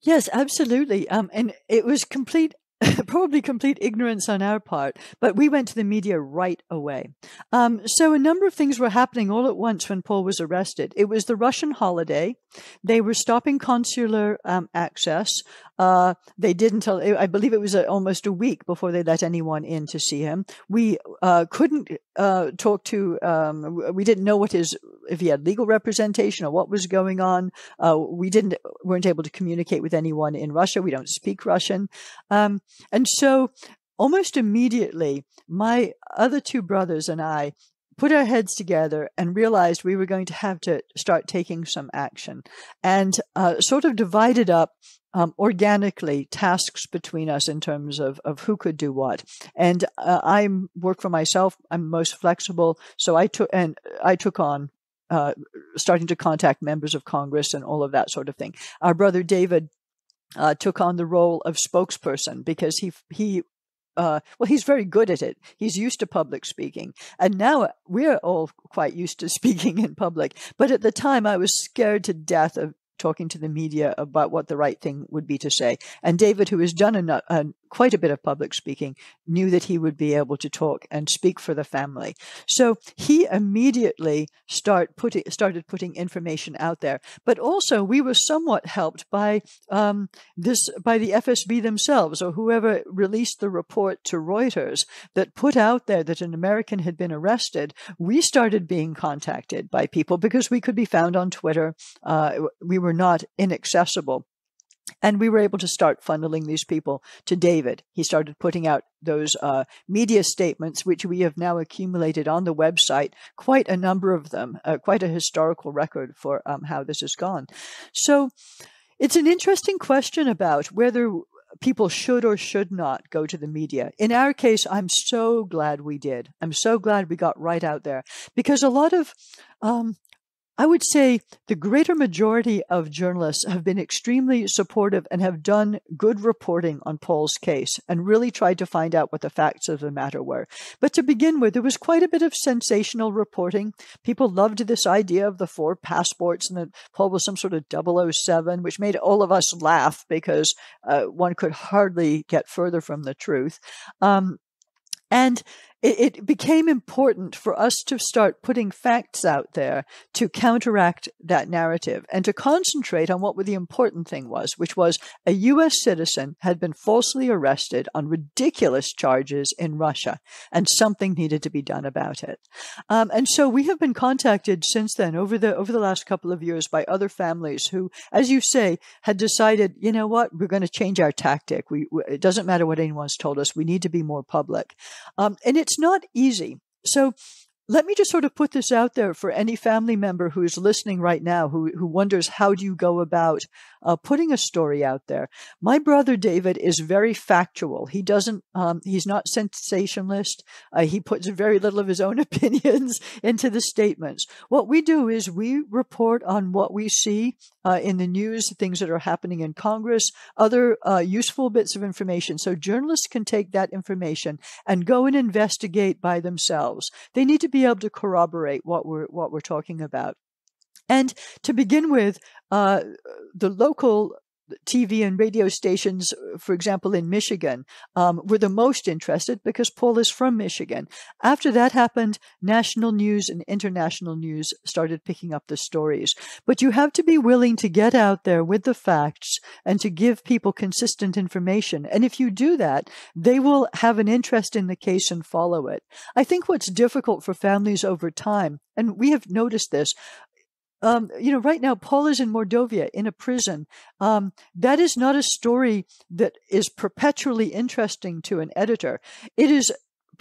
Yes, absolutely. Um, and it was complete probably complete ignorance on our part, but we went to the media right away. Um, so a number of things were happening all at once when Paul was arrested. It was the Russian holiday. They were stopping consular um, access. Uh, they did until I believe it was a, almost a week before they let anyone in to see him. We uh, couldn't uh, talk to. Um, we didn't know what his if he had legal representation or what was going on. Uh, we didn't weren't able to communicate with anyone in Russia. We don't speak Russian, um, and so almost immediately, my other two brothers and I put our heads together and realized we were going to have to start taking some action and uh, sort of divided up um, organically tasks between us in terms of, of who could do what. And uh, I work for myself. I'm most flexible. So I took, and I took on uh, starting to contact members of Congress and all of that sort of thing. Our brother David uh, took on the role of spokesperson because he he uh, well, he's very good at it. He's used to public speaking. And now we're all quite used to speaking in public. But at the time, I was scared to death of talking to the media about what the right thing would be to say. And David, who has done a, a, quite a bit of public speaking, knew that he would be able to talk and speak for the family. So he immediately start putting, started putting information out there. But also, we were somewhat helped by um, this by the FSB themselves, or whoever released the report to Reuters that put out there that an American had been arrested. We started being contacted by people because we could be found on Twitter. Uh, we were not inaccessible. And we were able to start funneling these people to David. He started putting out those uh, media statements, which we have now accumulated on the website, quite a number of them, uh, quite a historical record for um, how this has gone. So it's an interesting question about whether people should or should not go to the media. In our case, I'm so glad we did. I'm so glad we got right out there because a lot of um, I would say the greater majority of journalists have been extremely supportive and have done good reporting on Paul's case and really tried to find out what the facts of the matter were. But to begin with, there was quite a bit of sensational reporting. People loved this idea of the four passports and that Paul was some sort of 007, which made all of us laugh because uh, one could hardly get further from the truth. Um, and it, it became important for us to start putting facts out there to counteract that narrative and to concentrate on what the important thing was, which was a U.S. citizen had been falsely arrested on ridiculous charges in Russia, and something needed to be done about it. Um, and so we have been contacted since then over the over the last couple of years by other families who, as you say, had decided, you know what, we're going to change our tactic. We, it doesn't matter what anyone's told us. We need to be more public, um, and it it's not easy. So let me just sort of put this out there for any family member who is listening right now who, who wonders how do you go about uh, putting a story out there. My brother David is very factual. He doesn't, um, he's not sensationalist. Uh, he puts very little of his own opinions into the statements. What we do is we report on what we see uh, in the news, things that are happening in Congress, other uh, useful bits of information. So journalists can take that information and go and investigate by themselves. They need to be able to corroborate what we're what we're talking about. And to begin with, uh, the local TV and radio stations, for example, in Michigan, um, were the most interested because Paul is from Michigan. After that happened, national news and international news started picking up the stories. But you have to be willing to get out there with the facts and to give people consistent information. And if you do that, they will have an interest in the case and follow it. I think what's difficult for families over time, and we have noticed this, um, you know, right now, Paul is in Mordovia in a prison. Um, that is not a story that is perpetually interesting to an editor. It is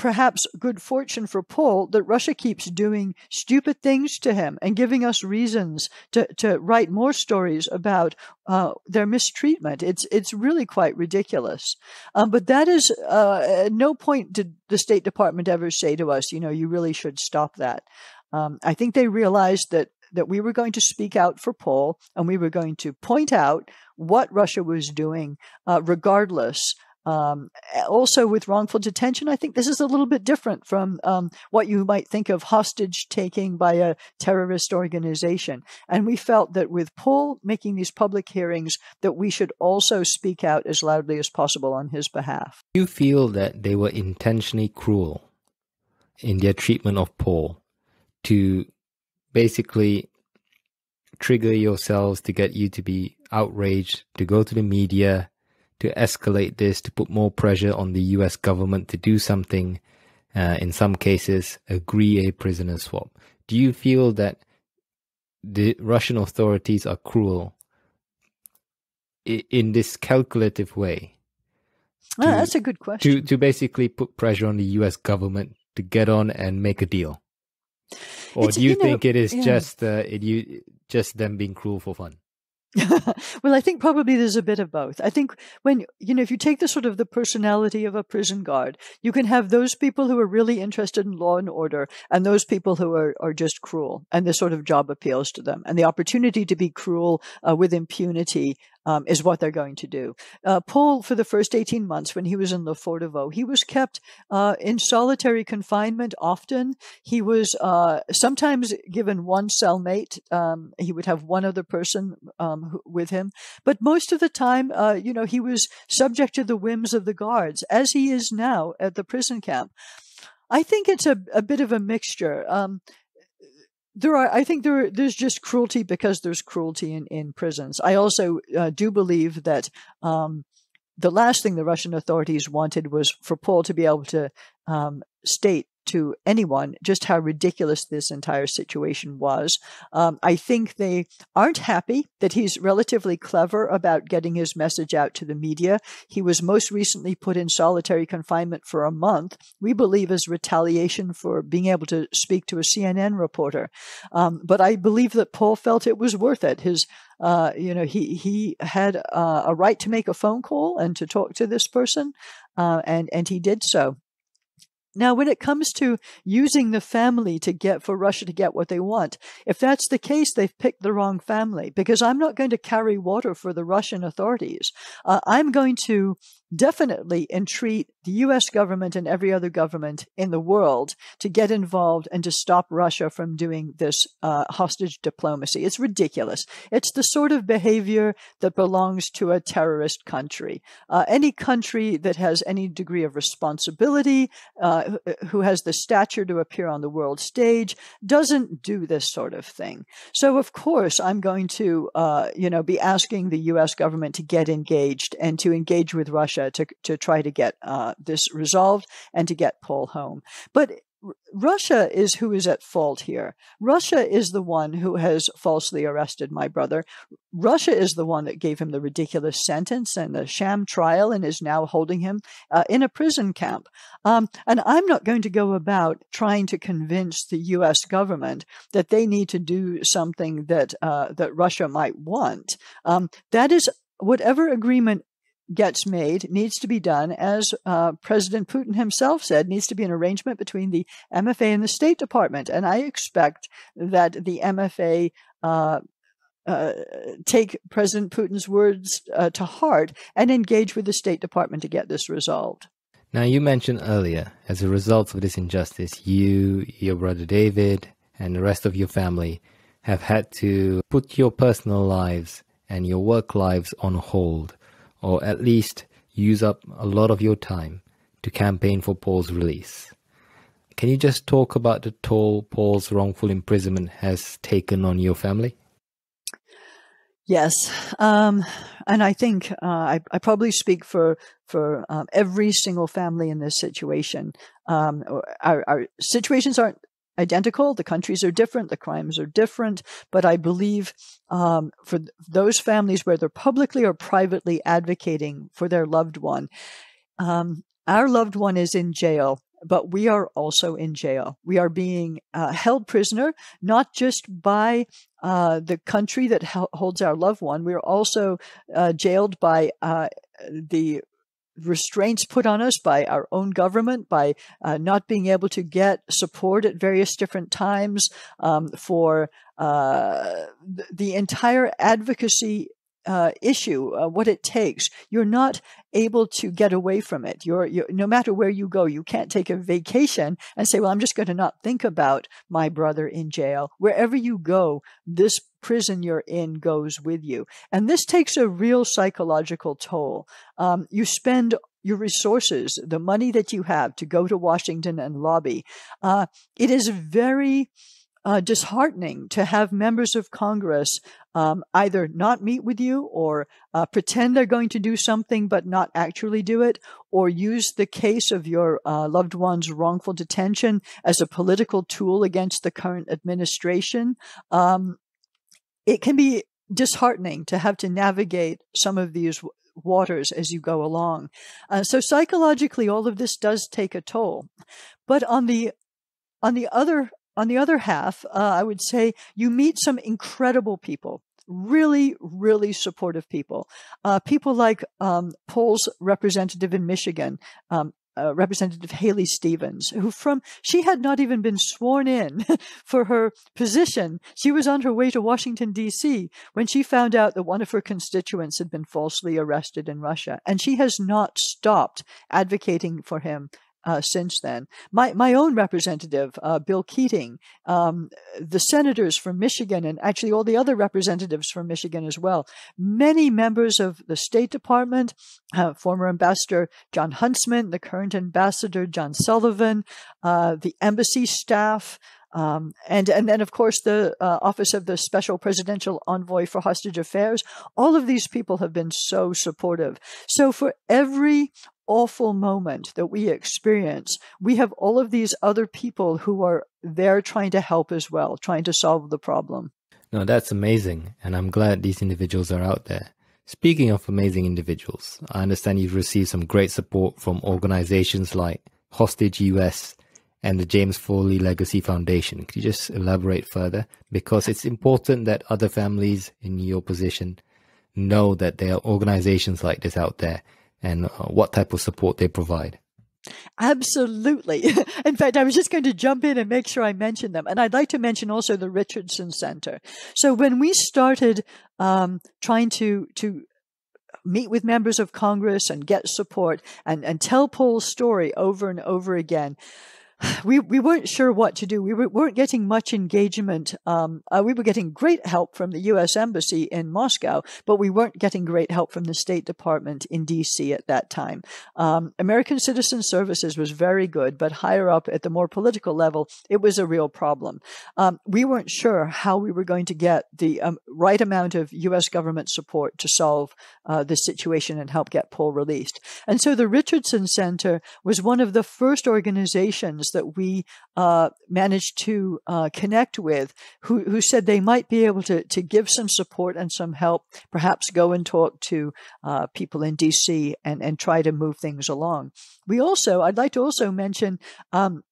perhaps good fortune for Paul that Russia keeps doing stupid things to him and giving us reasons to, to write more stories about uh, their mistreatment. It's it's really quite ridiculous. Um, but that is uh, at no point did the State Department ever say to us, you know, you really should stop that. Um, I think they realized that that we were going to speak out for Paul and we were going to point out what Russia was doing, uh, regardless um, also, with wrongful detention, I think this is a little bit different from um, what you might think of hostage taking by a terrorist organization. And we felt that with Paul making these public hearings, that we should also speak out as loudly as possible on his behalf. Do You feel that they were intentionally cruel in their treatment of Paul to basically trigger yourselves to get you to be outraged, to go to the media, to escalate this, to put more pressure on the US government to do something, uh, in some cases, agree a prisoner swap. Do you feel that the Russian authorities are cruel in this calculative way? To, oh, that's a good question. To, to basically put pressure on the US government to get on and make a deal? Or it's, do you, you know, think it is yeah. just uh, it, you, just them being cruel for fun? well, I think probably there's a bit of both. I think when, you know, if you take the sort of the personality of a prison guard, you can have those people who are really interested in law and order and those people who are, are just cruel and the sort of job appeals to them. And the opportunity to be cruel uh, with impunity um, is what they're going to do. Uh, Paul, for the first 18 months when he was in Lefortovo, he was kept uh, in solitary confinement often. He was uh, sometimes given one cellmate. Um, he would have one other person um, with him. But most of the time, uh, you know, he was subject to the whims of the guards, as he is now at the prison camp. I think it's a, a bit of a mixture. Um, there are i think there there's just cruelty because there's cruelty in in prisons. I also uh, do believe that um, the last thing the russian authorities wanted was for paul to be able to um, state to anyone just how ridiculous this entire situation was. Um, I think they aren't happy that he's relatively clever about getting his message out to the media. He was most recently put in solitary confinement for a month, we believe as retaliation for being able to speak to a CNN reporter. Um, but I believe that Paul felt it was worth it. His uh, you know, he he had uh, a right to make a phone call and to talk to this person, uh, and and he did so. Now, when it comes to using the family to get for Russia to get what they want, if that's the case, they've picked the wrong family because I'm not going to carry water for the Russian authorities. Uh, I'm going to definitely entreat the US government and every other government in the world to get involved and to stop Russia from doing this uh, hostage diplomacy. It's ridiculous. It's the sort of behavior that belongs to a terrorist country. Uh, any country that has any degree of responsibility, uh, who has the stature to appear on the world stage, doesn't do this sort of thing. So, of course, I'm going to, uh, you know, be asking the US government to get engaged and to engage with Russia Russia to, to try to get uh, this resolved and to get Paul home. But Russia is who is at fault here. Russia is the one who has falsely arrested my brother. Russia is the one that gave him the ridiculous sentence and the sham trial and is now holding him uh, in a prison camp. Um, and I'm not going to go about trying to convince the U.S. government that they need to do something that uh, that Russia might want. Um, that is whatever agreement gets made needs to be done, as uh, President Putin himself said, needs to be an arrangement between the MFA and the State Department. And I expect that the MFA uh, uh, take President Putin's words uh, to heart and engage with the State Department to get this resolved. Now, you mentioned earlier, as a result of this injustice, you, your brother David, and the rest of your family have had to put your personal lives and your work lives on hold or at least use up a lot of your time to campaign for Paul's release. Can you just talk about the toll Paul's wrongful imprisonment has taken on your family? Yes, um, and I think uh, I, I, probably speak for for um, every single family in this situation. Um, our, our, situations aren't identical. The countries are different, the crimes are different, but I believe um, for th- those families whether publicly or privately advocating for their loved one, um, our loved one is in jail but we are also in jail. We are being uh, held prisoner, not just by uh, the country that holds our loved one. We're also uh, jailed by uh, the restraints put on us by our own government, by uh, not being able to get support at various different times um, for uh, the entire advocacy uh, issue, uh, what it takes. You're not able to get away from it. You're, you're, no matter where you go, you can't take a vacation and say, "Well, I'm just going to not think about my brother in jail." Wherever you go, this prison you're in goes with you, and this takes a real psychological toll. Um, you spend your resources, the money that you have to go to Washington and lobby. Uh, it is very uh, disheartening to have members of Congress um, either not meet with you or uh, pretend they're going to do something but not actually do it, or use the case of your uh, loved one's wrongful detention as a political tool against the current administration. Um, it can be disheartening to have to navigate some of these waters as you go along. Uh, so psychologically, all of this does take a toll. But on the on the other on the other half, uh, I would say you meet some incredible people, really, really supportive people. Uh, people like um, Paul's representative in Michigan, um, uh, Representative Haley Stevens, who from she had not even been sworn in for her position. She was on her way to Washington D.C. when she found out that one of her constituents had been falsely arrested in Russia, and she has not stopped advocating for him uh, since then. My my own representative, uh, Bill Keating, um, the senators from Michigan, and actually all the other representatives from Michigan as well. Many members of the State Department, uh, former Ambassador Jon Huntsman, the current Ambassador John Sullivan, uh, the embassy staff. Um, and and then of course the uh, office of the special presidential envoy for hostage affairs. All of these people have been so supportive. So for every awful moment that we experience, we have all of these other people who are there trying to help as well, trying to solve the problem. No, that's amazing. And I'm glad these individuals are out there. Speaking of amazing individuals, I understand you've received some great support from organizations like Hostage US and the James Foley Legacy Foundation. Could you just elaborate further? Because it's important that other families in your position know that there are organizations like this out there and uh, what type of support they provide. Absolutely. In fact, I was just going to jump in and make sure I mention them. And I'd like to mention also the Richardson Center. So when we started um, trying to to meet with members of Congress and get support and, and tell Paul's story over and over again, we we weren't sure what to do. We weren't getting much engagement. Um, uh, we were getting great help from the U.S. Embassy in Moscow, but we weren't getting great help from the State Department in D.C. at that time. Um, American Citizen Services was very good, but higher up at the more political level, it was a real problem. Um, we weren't sure how we were going to get the um, right amount of U.S. government support to solve uh, the situation and help get Paul released. And so the Richardson Center was one of the first organizations that we uh, managed to uh, connect with who, who said they might be able to, to give some support and some help, perhaps go and talk to uh, people in DC and, and try to move things along. We also, I'd like to also mention um,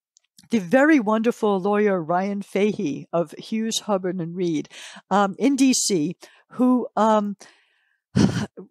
the very wonderful lawyer Ryan Fayhee of Hughes, Hubbard, and Reed um, in DC, who um,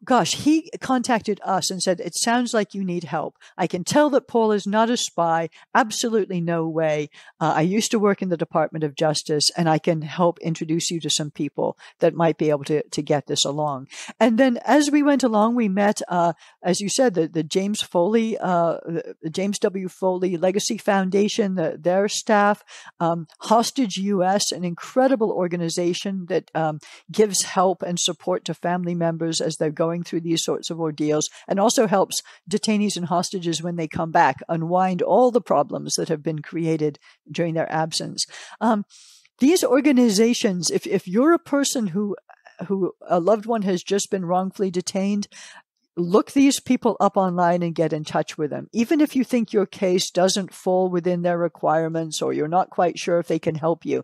gosh, he contacted us and said, It sounds like you need help. I can tell that Paul is not a spy. Absolutely no way. Uh, I used to work in the Department of Justice, and I can help introduce you to some people that might be able to, to get this along. And then as we went along, we met, uh, as you said, the, the James Foley, uh, the James W. Foley Legacy Foundation, the, their staff, um, Hostage US, an incredible organization that um, gives help and support to family members as they're going through these sorts of ordeals and also helps detainees and hostages when they come back unwind all the problems that have been created during their absence. Um, these organizations, if, if you're a person who who a loved one has just been wrongfully detained, look these people up online and get in touch with them. Even if you think your case doesn't fall within their requirements or you're not quite sure if they can help you,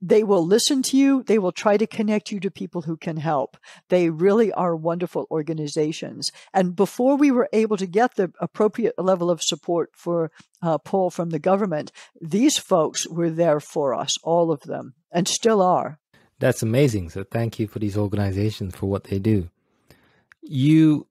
they will listen to you. They will try to connect you to people who can help. They really are wonderful organizations. And before we were able to get the appropriate level of support for uh, Paul from the government, these folks were there for us, all of them, and still are. That's amazing. So thank you for these organizations for what they do. You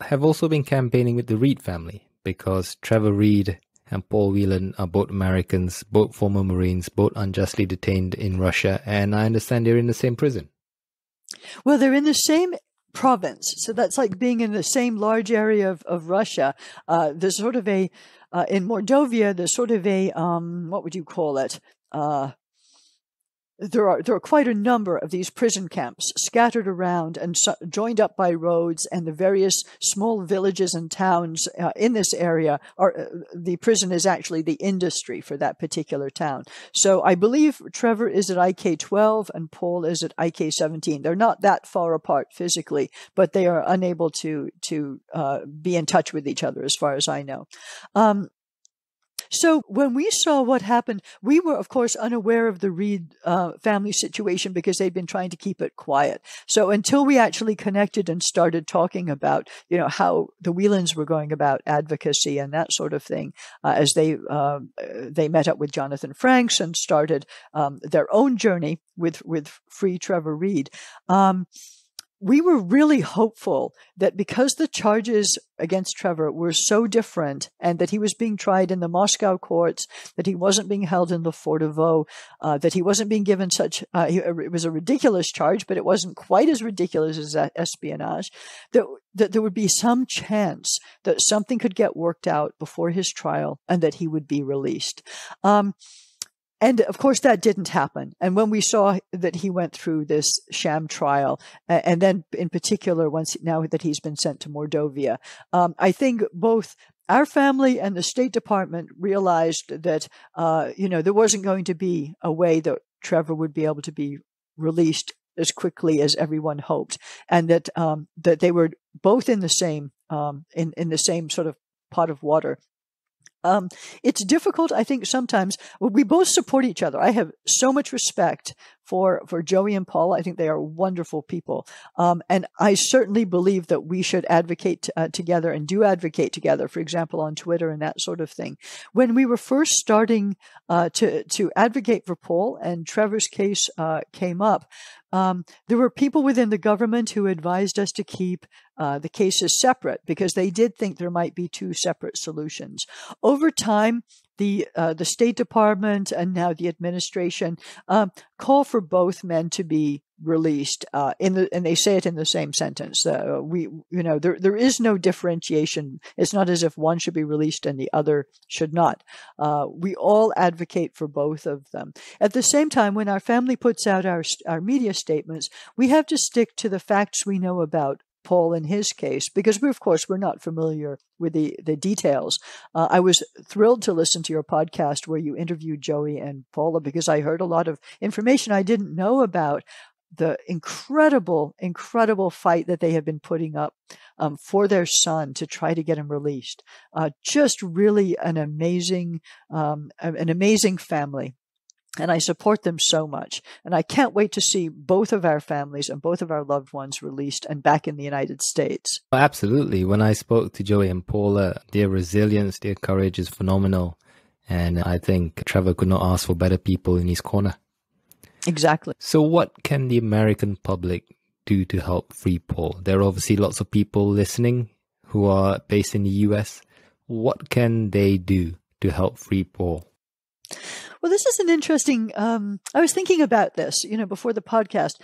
have also been campaigning with the Reed family because Trevor Reed and Paul Whelan are both Americans, both former Marines, both unjustly detained in Russia, and I understand they're in the same prison. Well, they're in the same province. So that's like being in the same large area of, of Russia. Uh, there's sort of a, uh, in Mordovia, there's sort of a, um, what would you call it? Uh, there are there are quite a number of these prison camps scattered around and so, joined up by roads, and the various small villages and towns uh, in this area are uh, the prison is actually the industry for that particular town. So I believe Trevor is at IK 12 and Paul is at IK 17. They're not that far apart physically, but they are unable to to uh, be in touch with each other, as far as I know. Um, so when we saw what happened, we were, of course, unaware of the Reed uh, family situation because they'd been trying to keep it quiet. So until we actually connected and started talking about, you know, how the Whelans were going about advocacy and that sort of thing, uh, as they uh, they met up with Jonathan Franks and started um, their own journey with with Free Trevor Reed. Um, we were really hopeful that because the charges against Trevor were so different and that he was being tried in the Moscow courts, that he wasn't being held in the Fort de uh, that he wasn't being given such, uh, it was a ridiculous charge, but it wasn't quite as ridiculous as espionage, that, that there would be some chance that something could get worked out before his trial and that he would be released. Um, and of course, that didn't happen. And when we saw that he went through this sham trial, and then in particular, once now that he's been sent to Mordovia, um, I think both our family and the State Department realized that, uh, you know, there wasn't going to be a way that Trevor would be able to be released as quickly as everyone hoped, and that um, that they were both in the same um, in in the same sort of pot of water um, it's difficult, I think, sometimes. We both support each other. I have so much respect for for Joey and Paul. I think they are wonderful people, um, and I certainly believe that we should advocate uh, together and do advocate together. For example, on Twitter and that sort of thing. When we were first starting uh, to to advocate for Paul, and Trevor's case uh, came up, um, there were people within the government who advised us to keep uh, the cases separate because they did think there might be two separate solutions. Over time, the uh, the State Department and now the administration um, call for both men to be released uh, in the and they say it in the same sentence. Uh, we you know there there is no differentiation. It's not as if one should be released and the other should not. Uh, we all advocate for both of them. At the same time, when our family puts out our our media statements, we have to stick to the facts we know about Paul in his case, because we, of course, we're not familiar with the, the details. Uh, I was thrilled to listen to your podcast where you interviewed Joey and Paula because I heard a lot of information I didn't know about the incredible, incredible fight that they have been putting up um, for their son to try to get him released. Uh, just really an amazing, um, an amazing family. And I support them so much. And I can't wait to see both of our families and both of our loved ones released and back in the United States. Absolutely. When I spoke to Joey and Paula, their resilience, their courage is phenomenal. And I think Trevor could not ask for better people in his corner. Exactly. So, what can the American public do to help free Paul? There are obviously lots of people listening who are based in the US. What can they do to help free Paul? Well, this is an interesting. Um, I was thinking about this, you know, before the podcast.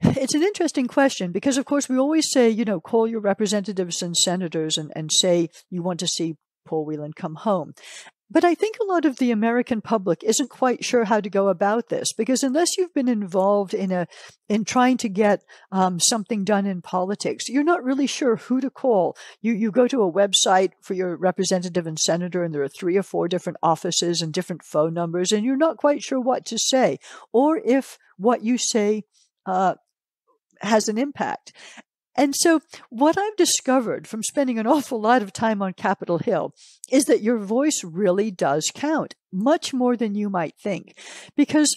It's an interesting question because, of course, we always say, you know, call your representatives and senators and, and say you want to see Paul Whelan come home. But I think a lot of the American public isn't quite sure how to go about this because unless you've been involved in a in trying to get um, something done in politics, you're not really sure who to call. You you go to a website for your representative and senator, and there are three or four different offices and different phone numbers, and you're not quite sure what to say or if what you say uh, has an impact. And so, what I've discovered from spending an awful lot of time on Capitol Hill is that your voice really does count, much more than you might think. Because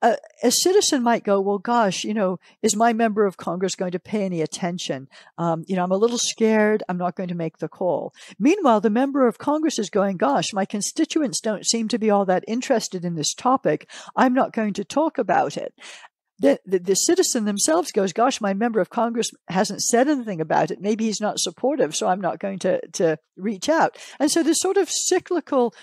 a, a, citizen might go, well, gosh, you know, is my member of Congress going to pay any attention? Um, you know, I'm a little scared. I'm not going to make the call. Meanwhile, the member of Congress is going, gosh, my constituents don't seem to be all that interested in this topic. I'm not going to talk about it. The, the, the, citizen themselves goes, gosh, my member of Congress hasn't said anything about it. Maybe he's not supportive, so I'm not going to, to reach out. And so this sort of cyclical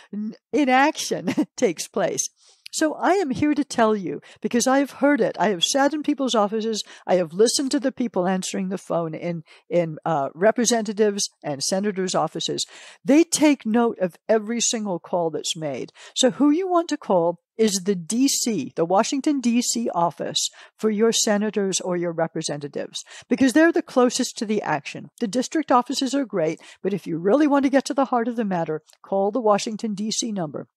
inaction takes place. So I am here to tell you because I have heard it. I have sat in people's offices. I have listened to the people answering the phone in in uh, representatives and senators' offices. They take note of every single call that's made. So who you want to call is the DC, the Washington DC office for your senators or your representatives because they're the closest to the action. The district offices are great, but if you really want to get to the heart of the matter, call the Washington DC number.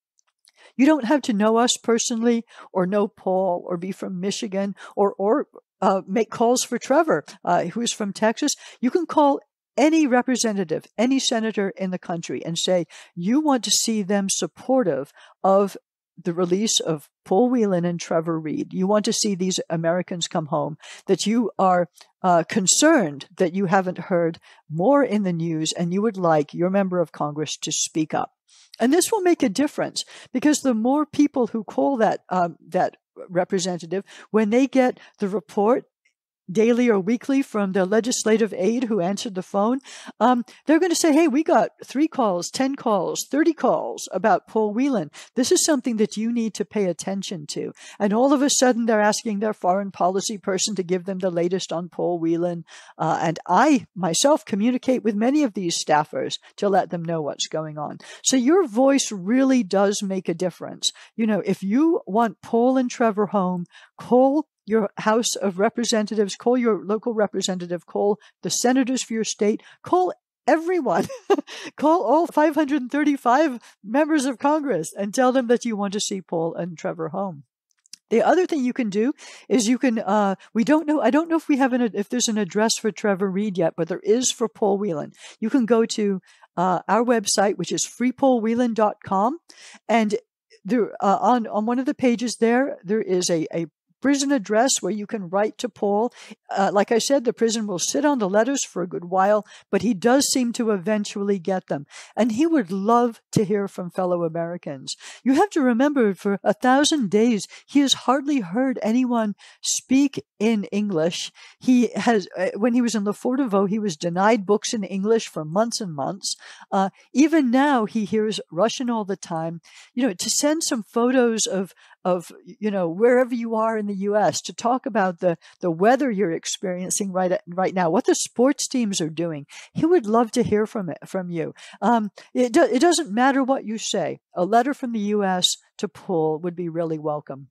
You don't have to know us personally or know Paul or be from Michigan or, or uh, make calls for Trevor, uh, who's from Texas. You can call any representative, any senator in the country and say you want to see them supportive of the release of Paul Whelan and Trevor Reed. You want to see these Americans come home, that you are uh, concerned that you haven't heard more in the news and you would like your member of Congress to speak up. And this will make a difference because the more people who call that um, that representative, when they get the report daily or weekly from the legislative aide who answered the phone, um, they're going to say, hey, we got three calls, 10 calls, 30 calls about Paul Whelan. This is something that you need to pay attention to. And all of a sudden, they're asking their foreign policy person to give them the latest on Paul Whelan. Uh, and I myself communicate with many of these staffers to let them know what's going on. So your voice really does make a difference. You know, if you want Paul and Trevor home, call your House of Representatives, call your local representative, call the senators for your state, call everyone. call all 535 members of Congress and tell them that you want to see Paul and Trevor home. The other thing you can do is you can, uh, we don't know, I don't know if we have an, if there's an address for Trevor Reed yet, but there is for Paul Whelan. You can go to uh, our website, which is freepaulwhelan.com. And there, uh, on, on one of the pages there, there is a, a prison address where you can write to Paul. Uh, like I said, the prison will sit on the letters for a good while, but he does seem to eventually get them. And he would love to hear from fellow Americans. You have to remember for a thousand days, he has hardly heard anyone speak in English. He has, uh, when he was in Lefortovo, he was denied books in English for months and months. Uh, even now, he hears Russian all the time. You know, to send some photos of of you know wherever you are in the U.S. to talk about the the weather you're experiencing right right now, what the sports teams are doing. He would love to hear from it from you. Um, it do, it doesn't matter what you say. A letter from the U.S. to Paul would be really welcome.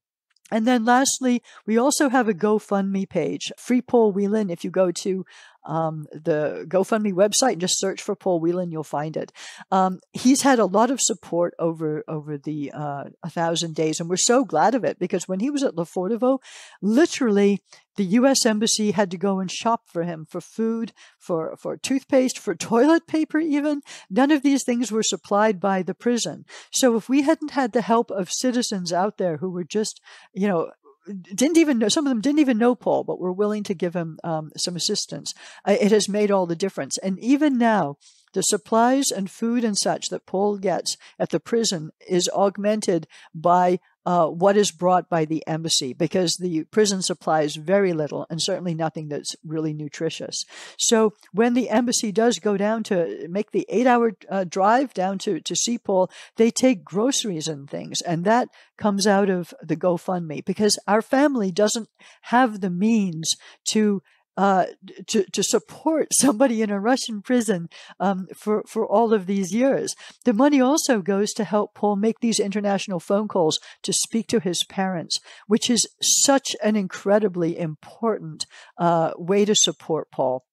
And then lastly, we also have a GoFundMe page, Free Paul Whelan. If you go to um, the GoFundMe website and just search for Paul Whelan, you'll find it. Um, he's had a lot of support over over the uh, a thousand days, and we're so glad of it because when he was at Lefortovo, literally the U.S. Embassy had to go and shop for him for food, for for toothpaste, for toilet paper. Even none of these things were supplied by the prison. So if we hadn't had the help of citizens out there who were just, you know, didn't even know some of them didn't even know Paul, but were willing to give him um, some assistance. It has made all the difference. And even now, the supplies and food and such that Paul gets at the prison is augmented by uh, what is brought by the embassy because the prison supplies very little and certainly nothing that's really nutritious. So when the embassy does go down to make the eight hour uh, drive down to, to see Paul, they take groceries and things. And that comes out of the GoFundMe because our family doesn't have the means to uh, to, to support somebody in a Russian prison um, for, for all of these years. The money also goes to help Paul make these international phone calls to speak to his parents, which is such an incredibly important uh, way to support Paul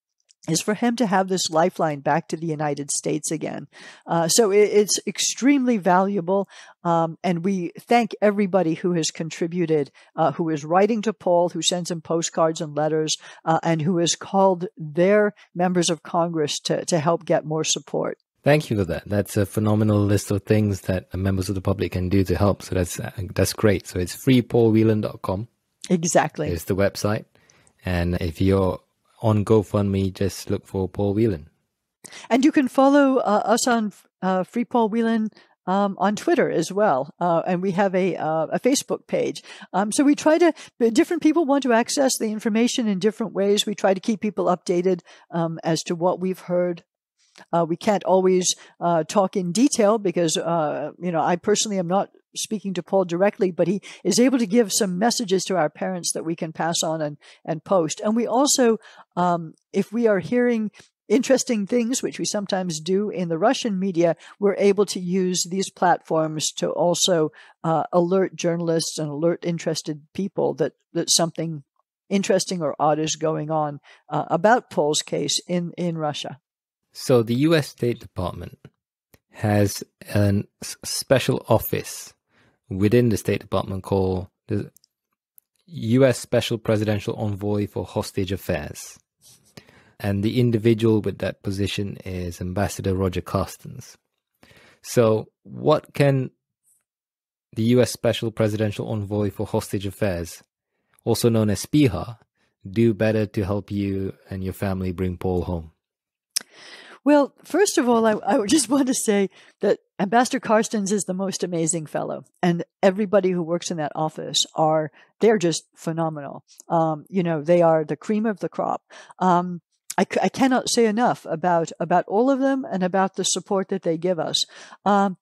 is for him to have this lifeline back to the United States again. Uh, so it, it's extremely valuable. Um, and we thank everybody who has contributed, uh, who is writing to Paul, who sends him postcards and letters, uh, and who has called their members of Congress to, to help get more support. Thank you for that. That's a phenomenal list of things that members of the public can do to help. So that's that's great. So it's freepaulwhelan.com. Exactly. It's the website. And if you're on GoFundMe, just look for Paul Whelan. And you can follow uh, us on uh, Free Paul Whelan um, on Twitter as well, uh, and we have a uh, a Facebook page. Um, so we try to different people want to access the information in different ways. We try to keep people updated um, as to what we've heard. Uh, we can't always uh, talk in detail because uh, you know I personally am not speaking to Paul directly, but he is able to give some messages to our parents that we can pass on and and post. And we also, um, if we are hearing interesting things, which we sometimes do in the Russian media, we're able to use these platforms to also uh, alert journalists and alert interested people that, that something interesting or odd is going on uh, about Paul's case in, in Russia. So the U.S. State Department has a special office within the State Department called the U.S. Special Presidential Envoy for Hostage Affairs and the individual with that position is Ambassador Roger Carstens. So, what can the U.S. Special Presidential Envoy for Hostage Affairs, also known as SPEHA, do better to help you and your family bring Paul home? Well, first of all, I, I just want to say that Ambassador Carstens is the most amazing fellow, and everybody who works in that office are they're just phenomenal. Um, you know, they are the cream of the crop. Um, I, I cannot say enough about about all of them and about the support that they give us. Um,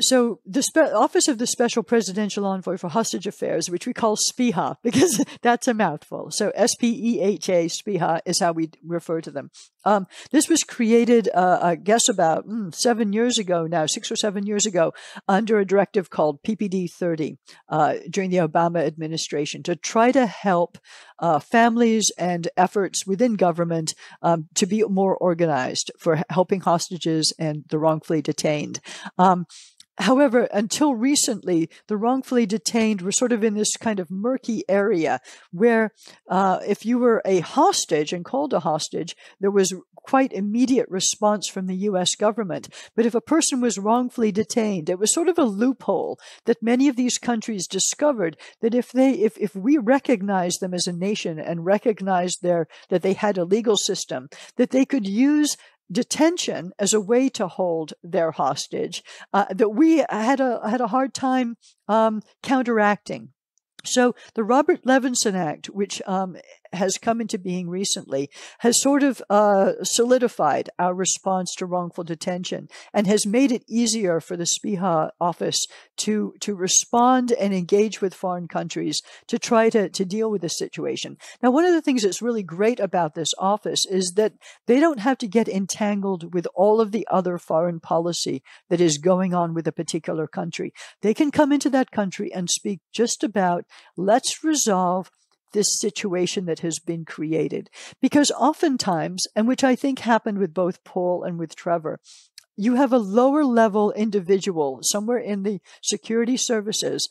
so the Spe- Office of the Special Presidential Envoy for Hostage Affairs, which we call SPEHA because that's a mouthful. So S-P-E-H-A, SPEHA is how we refer to them. Um, this was created, uh, I guess, about mm, seven years ago now, six or seven years ago, under a directive called PPD 30 uh, during the Obama administration to try to help uh, families and efforts within government um, to be more organized for helping hostages and the wrongfully detained. Um, However, until recently, the wrongfully detained were sort of in this kind of murky area where uh, if you were a hostage and called a hostage, there was quite immediate response from the US government. But if a person was wrongfully detained, it was sort of a loophole that many of these countries discovered that if they if, if we recognized them as a nation and recognized their that they had a legal system, that they could use detention as a way to hold their hostage uh, that we had a had a hard time um, counteracting. So the Robert Levinson Act, which um, has come into being recently, has sort of uh, solidified our response to wrongful detention and has made it easier for the SPEHA office to to respond and engage with foreign countries to try to, to deal with this situation. Now, one of the things that's really great about this office is that they don't have to get entangled with all of the other foreign policy that is going on with a particular country. They can come into that country and speak just about let's resolve this situation that has been created. Because oftentimes, and which I think happened with both Paul and with Trevor, you have a lower level individual somewhere in the security services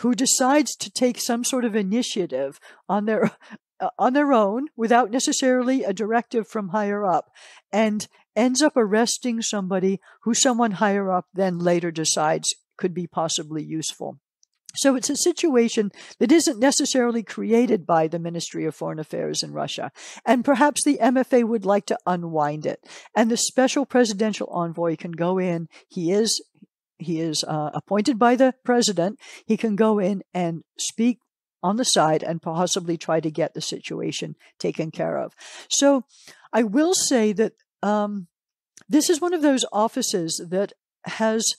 who decides to take some sort of initiative on their uh, on their own without necessarily a directive from higher up and ends up arresting somebody who someone higher up then later decides could be possibly useful. So it's a situation that isn't necessarily created by the Ministry of Foreign Affairs in Russia. And perhaps the MFA would like to unwind it. And the special presidential envoy can go in. He is he is uh, appointed by the president. He can go in and speak on the side and possibly try to get the situation taken care of. So I will say that um, this is one of those offices that has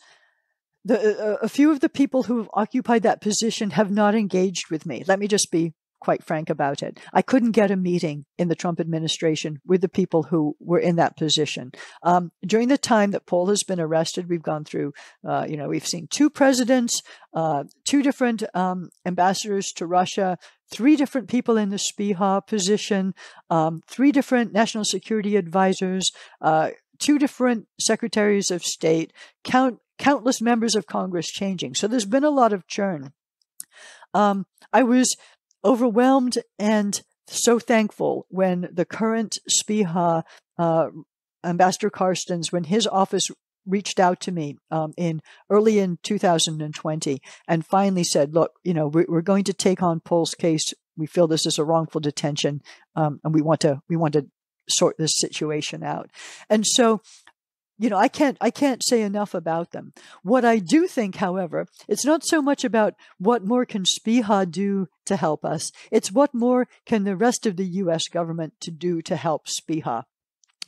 the, uh, a few of the people who've occupied that position have not engaged with me. Let me just be quite frank about it. I couldn't get a meeting in the Trump administration with the people who were in that position. Um, during the time that Paul has been arrested, we've gone through, uh, you know, we've seen two presidents, uh, two different um, ambassadors to Russia, three different people in the SPEHA position, um, three different national security advisors, uh, two different secretaries of state, count countless members of Congress changing. So there's been a lot of churn. Um, I was overwhelmed and so thankful when the current SPEHA uh, Ambassador Carstens, when his office reached out to me um, in early in 2020 and finally said, "Look, you know, we're, we're, going to take on Paul's case. We feel this is a wrongful detention, um, and we want to we want to sort this situation out." And so you know, I can't I can't say enough about them. What I do think, however, it's not so much about what more can SPEHA do to help us. It's what more can the rest of the U.S. government to do to help SPEHA.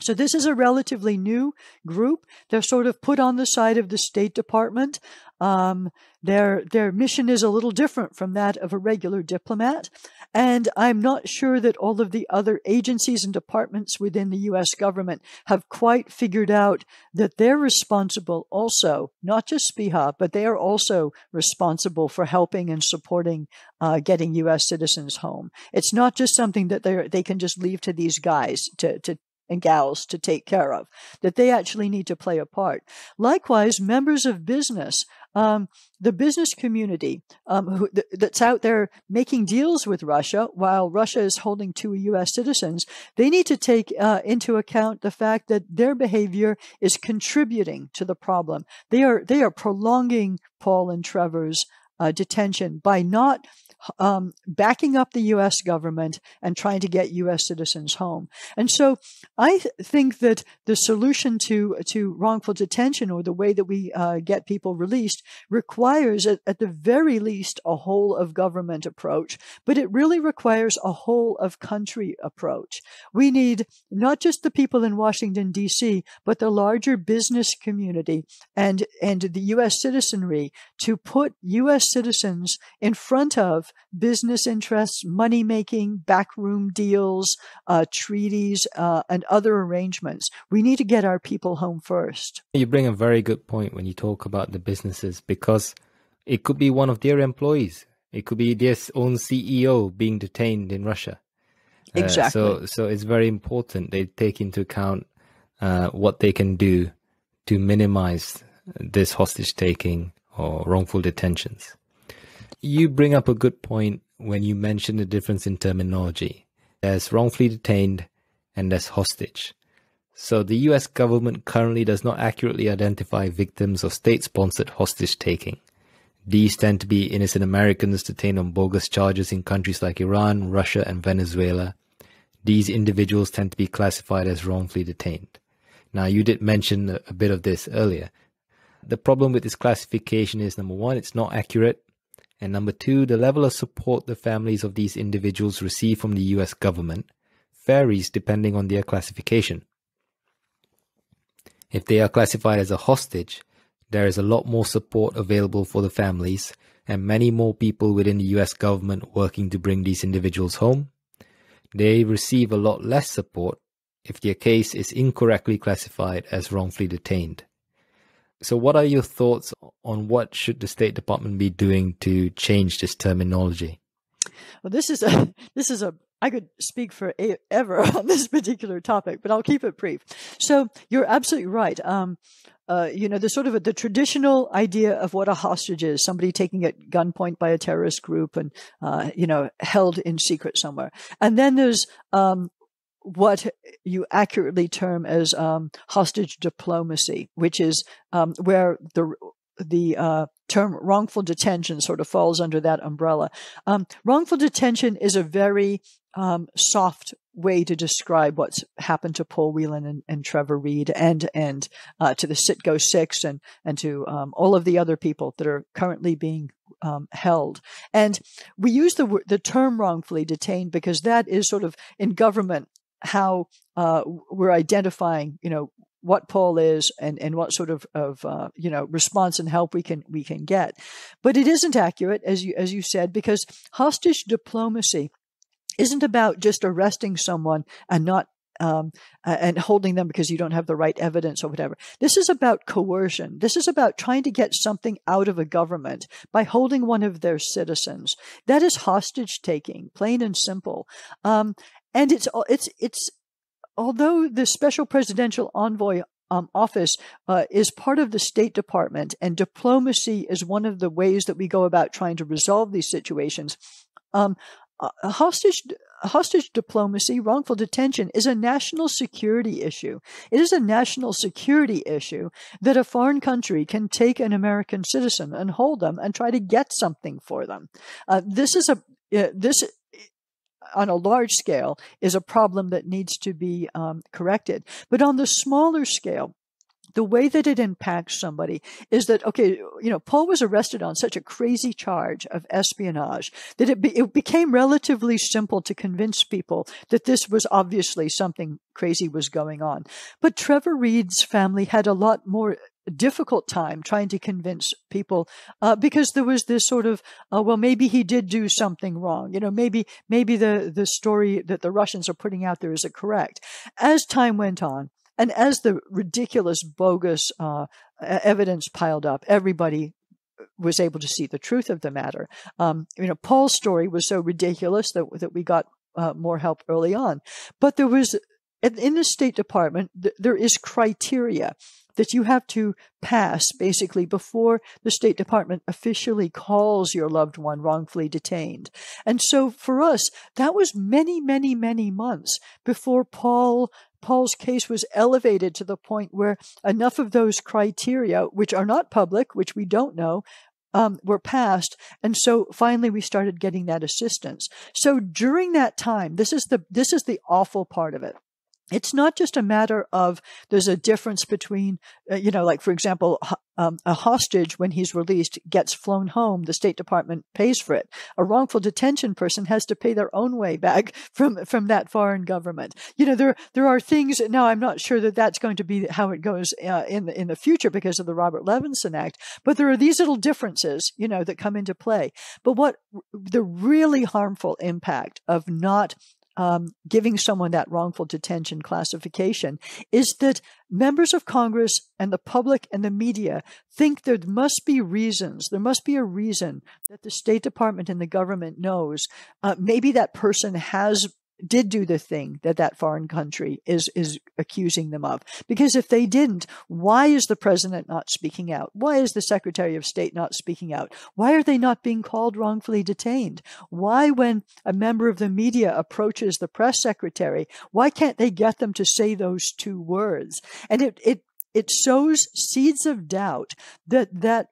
So this is a relatively new group. They're sort of put on the side of the State Department. Um, their their mission is a little different from that of a regular diplomat, and I'm not sure that all of the other agencies and departments within the U.S. government have quite figured out that they're responsible also, not just SPEHA, but they are also responsible for helping and supporting uh, getting U.S. citizens home. It's not just something that they they can just leave to these guys to to and gals to take care of, that they actually need to play a part. Likewise, members of business, um, the business community um, who, th- that's out there making deals with Russia while Russia is holding two U.S. citizens, they need to take uh, into account the fact that their behavior is contributing to the problem. They are they are prolonging Paul and Trevor's uh, detention by not um, backing up the U.S. government and trying to get U.S. citizens home. And so I th- think that the solution to, to wrongful detention or the way that we uh, get people released requires, at, at the very least, a whole of government approach, but it really requires a whole of country approach. We need not just the people in Washington, D.C., but the larger business community and, and the U.S. citizenry to put U.S. citizens in front of business interests, money making, backroom deals, uh, treaties, uh, and other arrangements. We need to get our people home first. You bring a very good point when you talk about the businesses because it could be one of their employees. It could be their own CEO being detained in Russia. Exactly. Uh, so, so it's very important they take into account uh, what they can do to minimize this hostage taking or wrongful detentions. You bring up a good point when you mention the difference in terminology. There's wrongfully detained and there's hostage. So the US government currently does not accurately identify victims of state sponsored hostage taking. These tend to be innocent Americans detained on bogus charges in countries like Iran, Russia, and Venezuela. These individuals tend to be classified as wrongfully detained. Now, you did mention a bit of this earlier. The problem with this classification is number one, it's not accurate. And number two, the level of support the families of these individuals receive from the US government varies depending on their classification. If they are classified as a hostage, there is a lot more support available for the families and many more people within the US government working to bring these individuals home. They receive a lot less support if their case is incorrectly classified as wrongfully detained. So, what are your thoughts on what should the State Department be doing to change this terminology? Well, this is a this is a I could speak for ever on this particular topic, but I'll keep it brief. So you're absolutely right. Um, uh, you know, the sort of a, the traditional idea of what a hostage is, somebody taking at gunpoint by a terrorist group and, uh, you know, held in secret somewhere. And then there's um, what you accurately term as um, hostage diplomacy, which is um, where the the uh, term wrongful detention sort of falls under that umbrella. Um, wrongful detention is a very um, soft way to describe what's happened to Paul Whelan and, and Trevor Reed and and uh, to the CITGO Six and and to um, all of the other people that are currently being um, held. And we use the the term wrongfully detained because that is sort of in government how uh, we're identifying, you know, what Paul is and, and what sort of, of uh, you know response and help we can we can get. But it isn't accurate, as you as you said, because hostage diplomacy isn't about just arresting someone and not um, and holding them because you don't have the right evidence or whatever. This is about coercion. This is about trying to get something out of a government by holding one of their citizens. That is hostage taking, plain and simple. Um, and it's it's it's although the special presidential envoy um, office uh, is part of the State Department, and diplomacy is one of the ways that we go about trying to resolve these situations. Um, hostage hostage diplomacy, wrongful detention is a national security issue. It is a national security issue that a foreign country can take an American citizen and hold them and try to get something for them. Uh, this is a uh, this on a large scale is a problem that needs to be um, corrected. But on the smaller scale, the way that it impacts somebody is that okay you know paul was arrested on such a crazy charge of espionage that it, be, it became relatively simple to convince people that this was obviously something crazy was going on but trevor reed's family had a lot more difficult time trying to convince people uh, because there was this sort of uh, well maybe he did do something wrong. You know maybe maybe the the story that the russians are putting out there is correct. As time went on and as the ridiculous, bogus uh, evidence piled up, everybody was able to see the truth of the matter. Um, you know, Paul's story was so ridiculous that that we got uh, more help early on, but there was in the State Department there is criteria that you have to pass basically before the State Department officially calls your loved one wrongfully detained. And so for us, that was many, many, many months before Paul Paul's case was elevated to the point where enough of those criteria, which are not public, which we don't know, um, were passed. And so finally we started getting that assistance. So during that time, this is the, this is the awful part of it it's not just a matter of there's a difference between, uh, you know, like for example, um, a hostage when he's released gets flown home, the State Department pays for it. A wrongful detention person has to pay their own way back from from that foreign government. You know, there there are things. Now, I'm not sure that that's going to be how it goes uh, in the in the future because of the Robert Levinson Act, but there are these little differences, you know, that come into play. But what the really harmful impact of not um, giving someone that wrongful detention classification is that members of Congress and the public and the media think there must be reasons, there must be a reason that the State Department and the government knows uh, maybe that person has did do the thing that that foreign country is is accusing them of. Because if they didn't why is the president not speaking out? Why is the secretary of state not speaking out? Why are they not being called wrongfully detained? Why when a member of the media approaches the press secretary why can't they get them to say those two words? And it it it sows seeds of doubt that that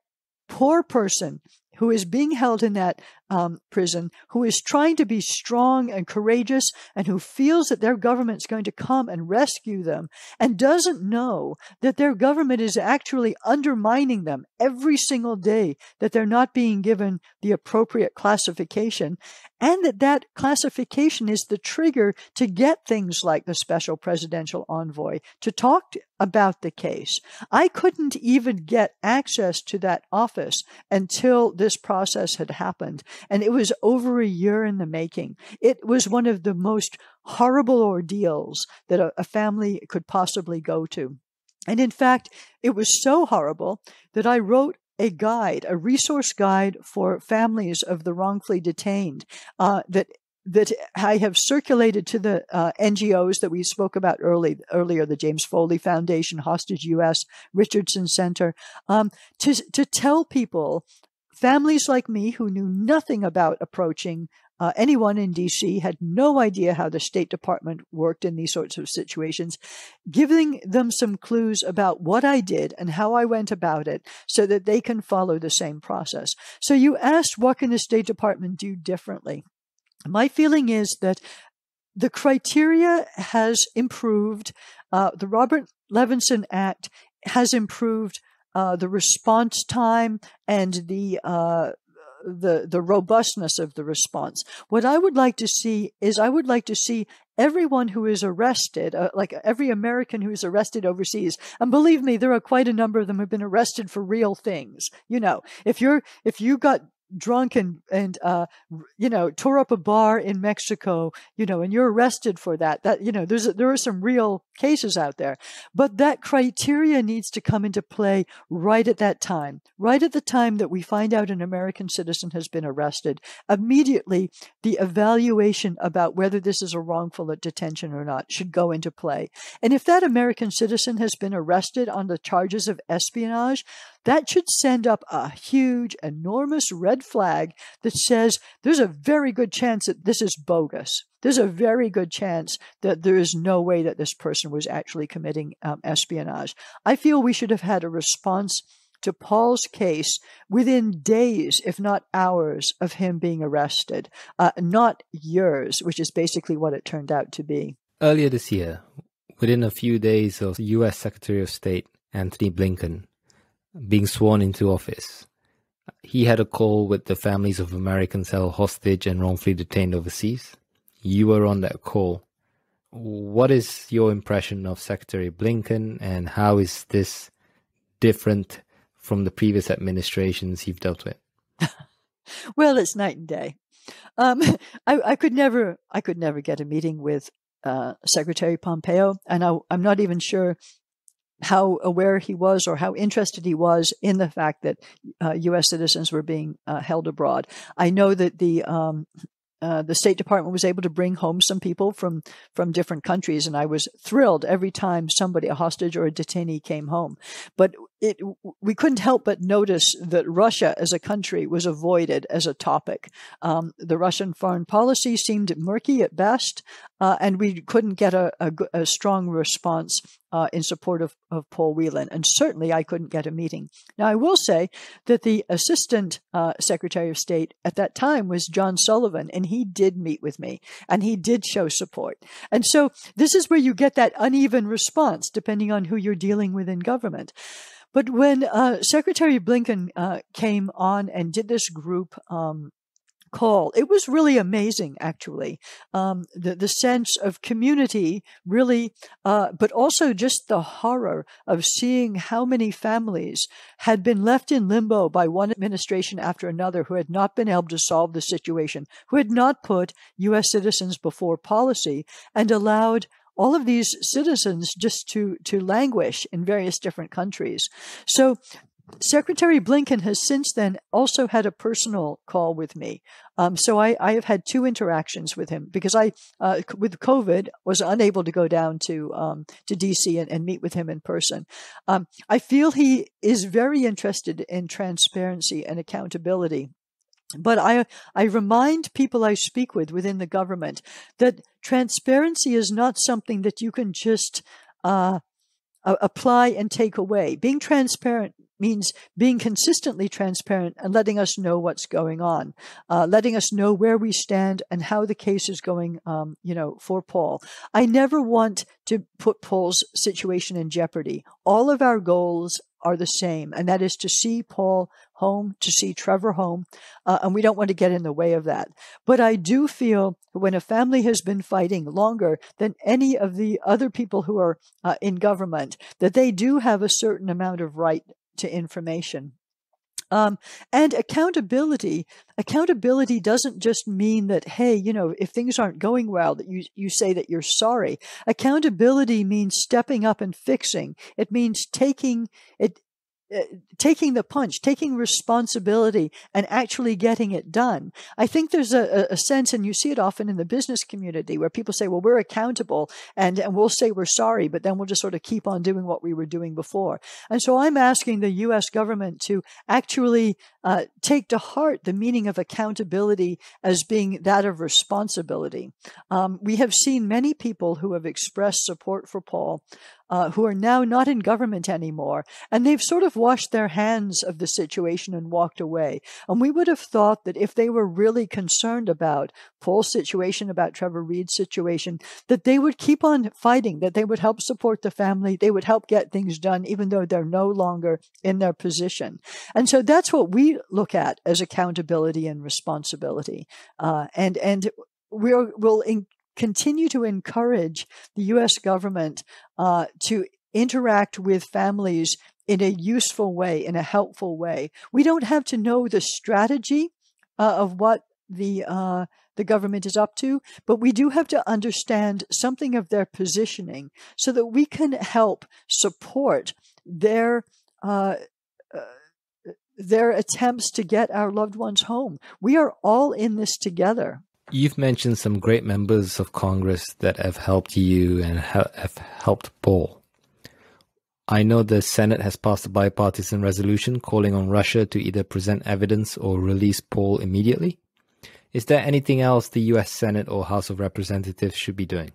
poor person who is being held in that um, prison, who is trying to be strong and courageous, and who feels that their government's going to come and rescue them, and doesn't know that their government is actually undermining them every single day, that they're not being given the appropriate classification, and that that classification is the trigger to get things like the special presidential envoy to talk about the case. I couldn't even get access to that office until this process had happened. And it was over a year in the making. It was one of the most horrible ordeals that a, a family could possibly go to. And in fact, it was so horrible that I wrote a guide, a resource guide for families of the wrongfully detained uh, that that I have circulated to the uh, NGOs that we spoke about early, earlier, the James Foley Foundation, Hostage US, Richardson Center, um, to, to tell people Families like me who knew nothing about approaching uh, anyone in DC had no idea how the State Department worked in these sorts of situations, giving them some clues about what I did and how I went about it so that they can follow the same process. So you asked, what can the State Department do differently? My feeling is that the criteria has improved. Uh, the Robert Levinson Act has improved uh, the response time and the uh, the the robustness of the response. What I would like to see is I would like to see everyone who is arrested, uh, like every American who is arrested overseas, and believe me, there are quite a number of them who've been arrested for real things. You know, if you're if you got drunk and and uh, you know tore up a bar in Mexico, you know, and you're arrested for that. That you know, there's there are some real cases out there, but that criteria needs to come into play right at that time, right at the time that we find out an American citizen has been arrested. Immediately, the evaluation about whether this is a wrongful detention or not should go into play. And if that American citizen has been arrested on the charges of espionage, that should send up a huge, enormous red flag that says there's a very good chance that this is bogus. There's a very good chance that there is no way that this person was actually committing um, espionage. I feel we should have had a response to Paul's case within days, if not hours, of him being arrested, uh, not years, which is basically what it turned out to be. Earlier this year, within a few days of U.S. Secretary of State Antony Blinken being sworn into office, he had a call with the families of Americans held hostage and wrongfully detained overseas. You were on that call. What is your impression of Secretary Blinken and how is this different from the previous administrations you've dealt with? well, it's night and day. Um, I, I, could never, I could never get a meeting with uh, Secretary Pompeo, and I, I'm not even sure how aware he was or how interested he was in the fact that uh, U.S. citizens were being uh, held abroad. I know that the um, uh, the State Department was able to bring home some people from from different countries, and I was thrilled every time somebody, a hostage or a detainee, came home. But it, we couldn't help but notice that Russia as a country was avoided as a topic. Um, the Russian foreign policy seemed murky at best, uh, and we couldn't get a, a, a strong response uh, in support of, of Paul Whelan. And certainly I couldn't get a meeting. Now, I will say that the Assistant uh, Secretary of State at that time was John Sullivan, and he did meet with me and he did show support. And so this is where you get that uneven response depending on who you're dealing with in government. But when uh, Secretary Blinken uh, came on and did this group um, call, it was really amazing, actually. Um, the, the sense of community, really, uh, but also just the horror of seeing how many families had been left in limbo by one administration after another who had not been able to solve the situation, who had not put U.S. citizens before policy and allowed all of these citizens just to, to languish in various different countries. So Secretary Blinken has since then also had a personal call with me. Um, so I, I, have had two interactions with him because I, uh, with COVID, was unable to go down to um, to DC and, and, meet with him in person. Um, I feel he is very interested in transparency and accountability but I, I remind people I speak with within the government that transparency is not something that you can just uh, apply and take away. Being transparent means being consistently transparent and letting us know what's going on, uh, letting us know where we stand and how the case is going, um, you know, for Paul. I never want to put Paul's situation in jeopardy. All of our goals are the same, and that is to see Paul home, to see Trevor home, uh, and we don't want to get in the way of that. But I do feel when a family has been fighting longer than any of the other people who are uh, in government, that they do have a certain amount of right to information. Um, and accountability, accountability doesn't just mean that, hey, you know, if things aren't going well, that you, you say that you're sorry. Accountability means stepping up and fixing. It means taking it, taking the punch, taking responsibility, and actually getting it done. I think there's a, a, sense, and you see it often in the business community, where people say, "Well, we're accountable," and and we'll say we're sorry, but then we'll just sort of keep on doing what we were doing before. And so, I'm asking the U.S. government to actually uh, take to heart the meaning of accountability as being that of responsibility. Um, we have seen many people who have expressed support for Paul uh, who are now not in government anymore, and they've sort of washed their hands of the situation and walked away. And we would have thought that if they were really concerned about Paul's situation, about Trevor Reed's situation, that they would keep on fighting, that they would help support the family, they would help get things done, even though they're no longer in their position. And so that's what we look at as accountability and responsibility. Uh, and and we'll, we'll in, continue to encourage the U.S. government uh, to interact with families in a useful way, in a helpful way. We don't have to know the strategy uh, of what the uh, the government is up to, but we do have to understand something of their positioning so that we can help support their uh, uh their attempts to get our loved ones home. We are all in this together. You've mentioned some great members of Congress that have helped you and have helped Paul. I know the Senate has passed a bipartisan resolution calling on Russia to either present evidence or release Paul immediately. Is there anything else the US Senate or House of Representatives should be doing?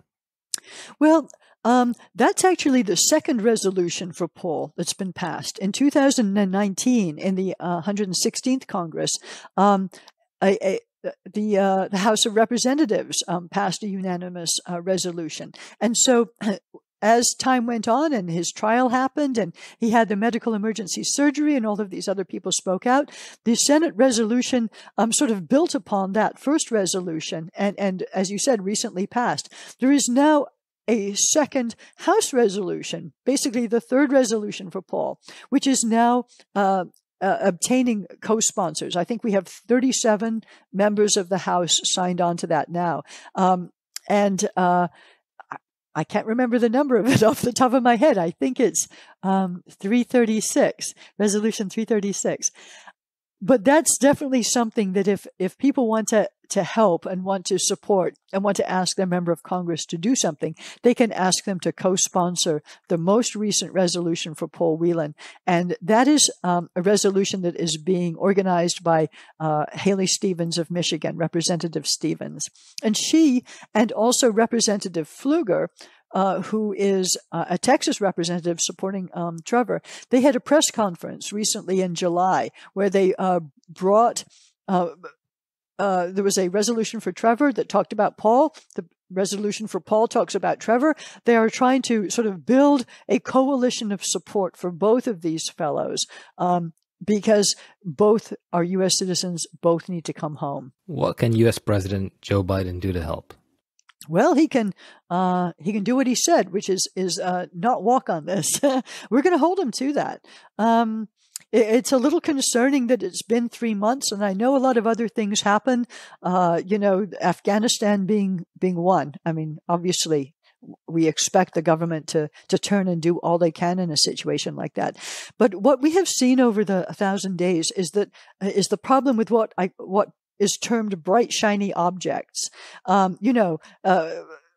Well, um, that's actually the second resolution for Paul that's been passed. In 2019, in the uh, 116th Congress, um, a, a, the uh, the House of Representatives um, passed a unanimous uh, resolution, and so as time went on and his trial happened and he had the medical emergency surgery and all of these other people spoke out, the Senate resolution um, sort of built upon that first resolution and, and, as you said, recently passed. There is now a second House resolution, basically the third resolution for Paul, which is now uh, uh, obtaining co-sponsors. I think we have 37 members of the House signed on to that now. Um, and uh, I can't remember the number of it off the top of my head. I think it's um, 336, resolution 336. But that's definitely something that if, if people want to, to help and want to support and want to ask their member of Congress to do something, they can ask them to co-sponsor the most recent resolution for Paul Whelan. And that is um, a resolution that is being organized by uh, Haley Stevens of Michigan, Representative Stevens. And she and also Representative Pfluger uh, who is uh, a Texas representative supporting um, Trevor, they had a press conference recently in July where they uh, brought. Uh, there was a resolution for Trevor that talked about Paul. The resolution for Paul talks about Trevor. They are trying to sort of build a coalition of support for both of these fellows. Um, because both are U.S. citizens, both need to come home. What can U.S. President Joe Biden do to help? Well, he can uh, he can do what he said, which is is uh, not walk on this. We're going to hold him to that. Um, it's a little concerning that it's been three months, and I know a lot of other things happen. Uh, you know, Afghanistan being being one. I mean, obviously, we expect the government to to turn and do all they can in a situation like that. But what we have seen over the thousand days is that is the problem with what I what is termed bright, shiny objects. Um, you know, uh,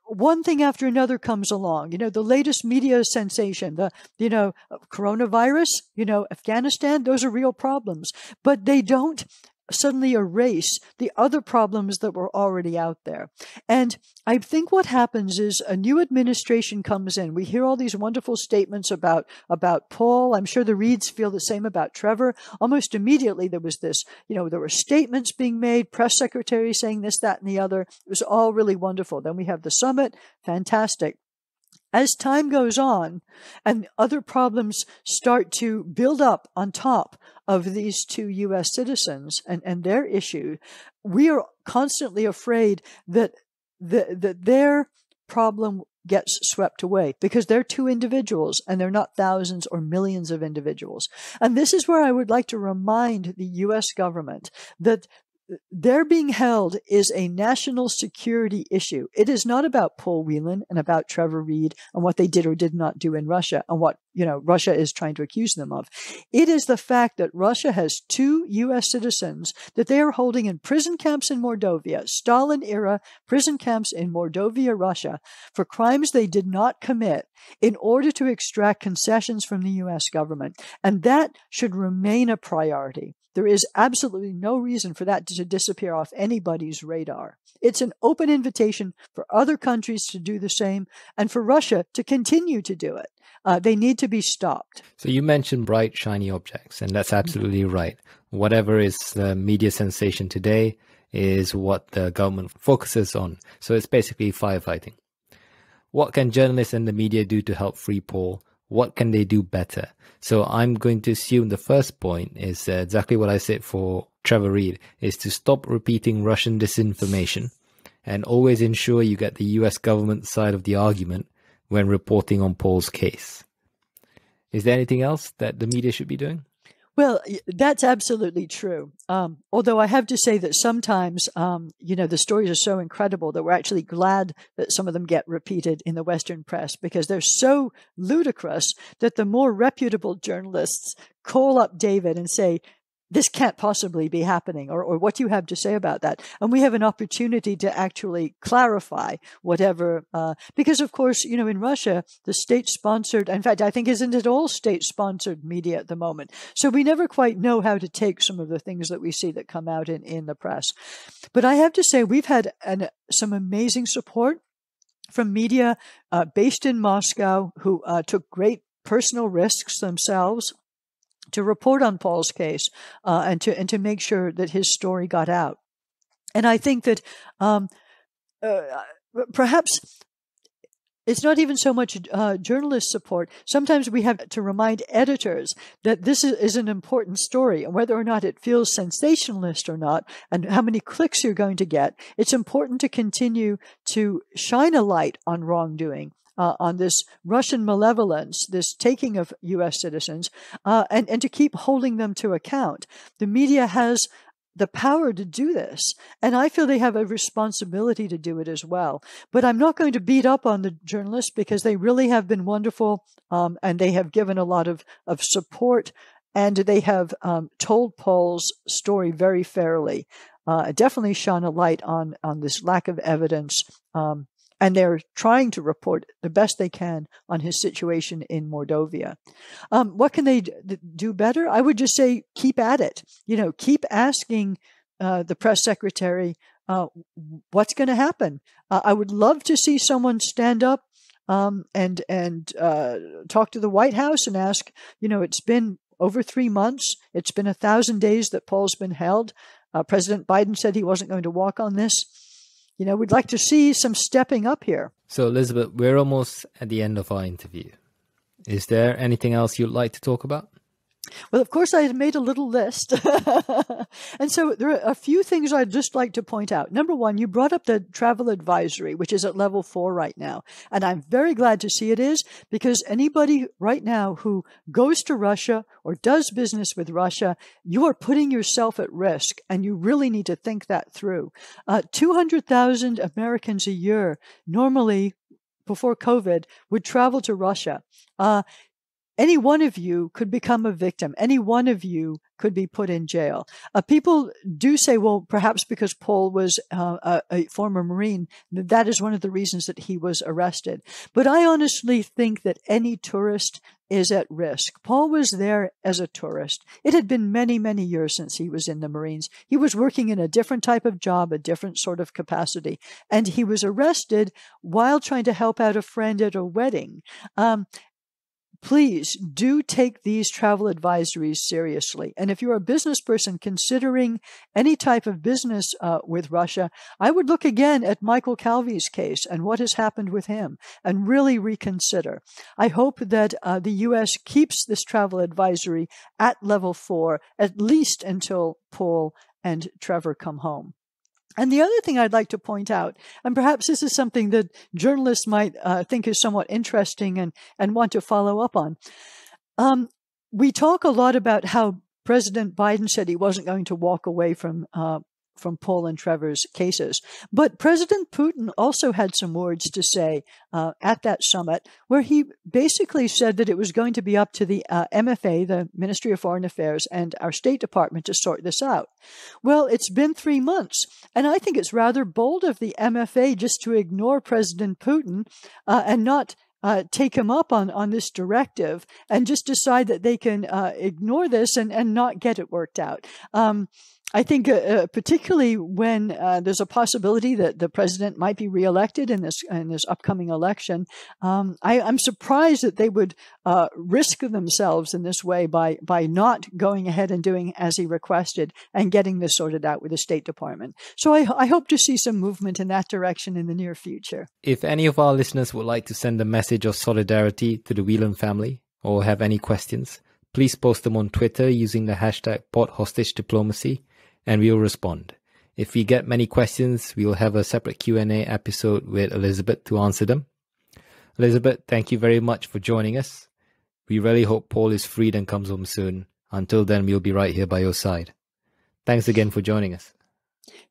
one thing after another comes along. You know, the latest media sensation, the, you know, coronavirus, you know, Afghanistan, those are real problems. But they don't suddenly erase the other problems that were already out there. And I think what happens is a new administration comes in. We hear all these wonderful statements about, about Paul. I'm sure the Reeds feel the same about Trevor. Almost immediately there was this, you know, there were statements being made, press secretaries saying this, that, and the other. It was all really wonderful. Then we have the summit. Fantastic as time goes on and other problems start to build up on top of these two U.S. citizens and, and their issue, we are constantly afraid that, the, that their problem gets swept away because they're two individuals and they're not thousands or millions of individuals. And this is where I would like to remind the U.S. government that their being held is a national security issue. It is not about Paul Whelan and about Trevor Reed and what they did or did not do in Russia and what, you know, Russia is trying to accuse them of. It is the fact that Russia has two U.S. citizens that they are holding in prison camps in Mordovia, Stalin era prison camps in Mordovia, Russia, for crimes they did not commit in order to extract concessions from the U.S. government. And that should remain a priority. There is absolutely no reason for that to disappear off anybody's radar. It's an open invitation for other countries to do the same and for Russia to continue to do it. Uh, they need to be stopped. So you mentioned bright, shiny objects, and that's absolutely mm-hmm. right. Whatever is the media sensation today is what the government focuses on. So it's basically firefighting. What can journalists and the media do to help free Paul? What can they do better? So I'm going to assume the first point is uh, exactly what I said for Trevor Reed is to stop repeating Russian disinformation and always ensure you get the US government side of the argument when reporting on Paul's case. Is there anything else that the media should be doing? Well, that's absolutely true. Um, although I have to say that sometimes, um, you know, the stories are so incredible that we're actually glad that some of them get repeated in the Western press because they're so ludicrous that the more reputable journalists call up David and say, this can't possibly be happening or, or what you have to say about that. And we have an opportunity to actually clarify whatever uh, because of course you know in russia the state sponsored in fact i think isn't it all state sponsored media at the moment? So we never quite know how to take some of the things that we see that come out in, in the press. But i have to say we've had an, some amazing support from media uh, based in moscow who uh, took great personal risks themselves to report on Paul's case uh, and to and to make sure that his story got out. And I think that um, uh, perhaps it's not even so much uh, journalist support. Sometimes we have to remind editors that this is, is, an important story, and whether or not it feels sensationalist or not, and how many clicks you're going to get, it's important to continue to shine a light on wrongdoing uh, on this Russian malevolence, this taking of U.S. citizens, uh, and, and to keep holding them to account. The media has the power to do this. And I feel they have a responsibility to do it as well. But I'm not going to beat up on the journalists because they really have been wonderful um, and they have given a lot of, of support and they have um, told Paul's story very fairly. Uh, definitely shone a light on, on this lack of evidence um, and they're trying to report the best they can on his situation in Mordovia. Um, what can they do better? I would just say keep at it. You know, keep asking uh, the press secretary uh, what's going to happen. Uh, I would love to see someone stand up um, and and uh, talk to the White House and ask. You know, it's been over three months. It's been a thousand days that Paul's been held. Uh, President Biden said he wasn't going to walk on this you know, we'd like to see some stepping up here. So, Elizabeth, we're almost at the end of our interview. Is there anything else you'd like to talk about? Well, of course, I had made a little list. and so there are a few things I'd just like to point out. Number one, you brought up the travel advisory, which is at level four right now. And I'm very glad to see it is because anybody right now who goes to Russia or does business with Russia, you are putting yourself at risk and you really need to think that through. Uh, 200,000 Americans a year normally before COVID would travel to Russia. Uh, any one of you could become a victim. Any one of you could be put in jail. Uh, people do say, well, perhaps because Paul was uh, a, a, former Marine, that is one of the reasons that he was arrested. But I honestly think that any tourist is at risk. Paul was there as a tourist. It had been many, many years since he was in the Marines. He was working in a different type of job, a different sort of capacity, and he was arrested while trying to help out a friend at a wedding. Um, please do take these travel advisories seriously. And if you're a business person considering any type of business uh, with Russia, I would look again at Michael Calvey's case and what has happened with him and really reconsider. I hope that uh, the U.S. keeps this travel advisory at level four, at least until Paul and Trevor come home. And the other thing I'd like to point out, and perhaps this is something that journalists might uh, think is somewhat interesting and, and want to follow up on. Um, we talk a lot about how President Biden said he wasn't going to walk away from uh, from Paul and Trevor's cases. But President Putin also had some words to say uh, at that summit where he basically said that it was going to be up to the uh, MFA, the Ministry of Foreign Affairs, and our State Department to sort this out. Well, it's been three months, and I think it's rather bold of the MFA just to ignore President Putin uh, and not uh, take him up on, on this directive and just decide that they can uh, ignore this and, and not get it worked out. Um, I think, uh, uh, particularly when uh, there's a possibility that the president might be reelected in this in this upcoming election, um, I, am surprised that they would uh, risk themselves in this way by by not going ahead and doing as he requested and getting this sorted out with the State Department. So I, I hope to see some movement in that direction in the near future. If any of our listeners would like to send a message of solidarity to the Whelan family or have any questions, please post them on Twitter using the hashtag PodHostageDiplomacy and we'll respond. If we get many questions, we'll have a separate Q&A episode with Elizabeth to answer them. Elizabeth, thank you very much for joining us. We really hope Paul is freed and comes home soon. Until then, we'll be right here by your side. Thanks again for joining us.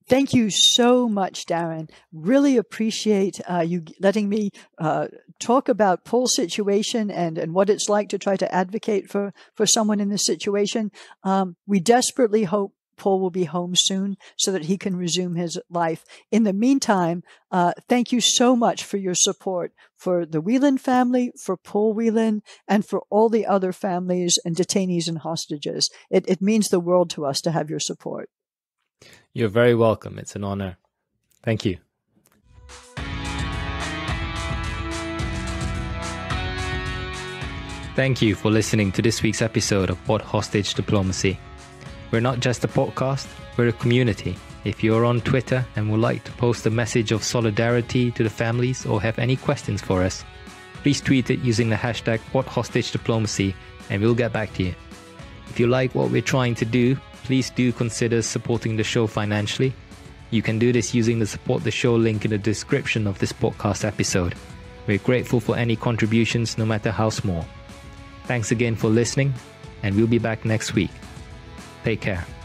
Thank you so much, Darren. Really appreciate uh, you letting me uh, talk about Paul's situation and, and what it's like to try to advocate for, for someone in this situation. Um, we desperately hope Paul will be home soon so that he can resume his life. In the meantime, uh, thank you so much for your support for the Whelan family, for Paul Whelan, and for all the other families and detainees and hostages. It, it means the world to us to have your support. You're very welcome. It's an honor. Thank you. Thank you for listening to this week's episode of Pod Hostage Diplomacy. We're not just a podcast, we're a community. If you're on Twitter and would like to post a message of solidarity to the families or have any questions for us, please tweet it using the hashtag PodHostageDiplomacy and we'll get back to you. If you like what we're trying to do, please do consider supporting the show financially. You can do this using the support the show link in the description of this podcast episode. We're grateful for any contributions, no matter how small. Thanks again for listening, and we'll be back next week. Take care.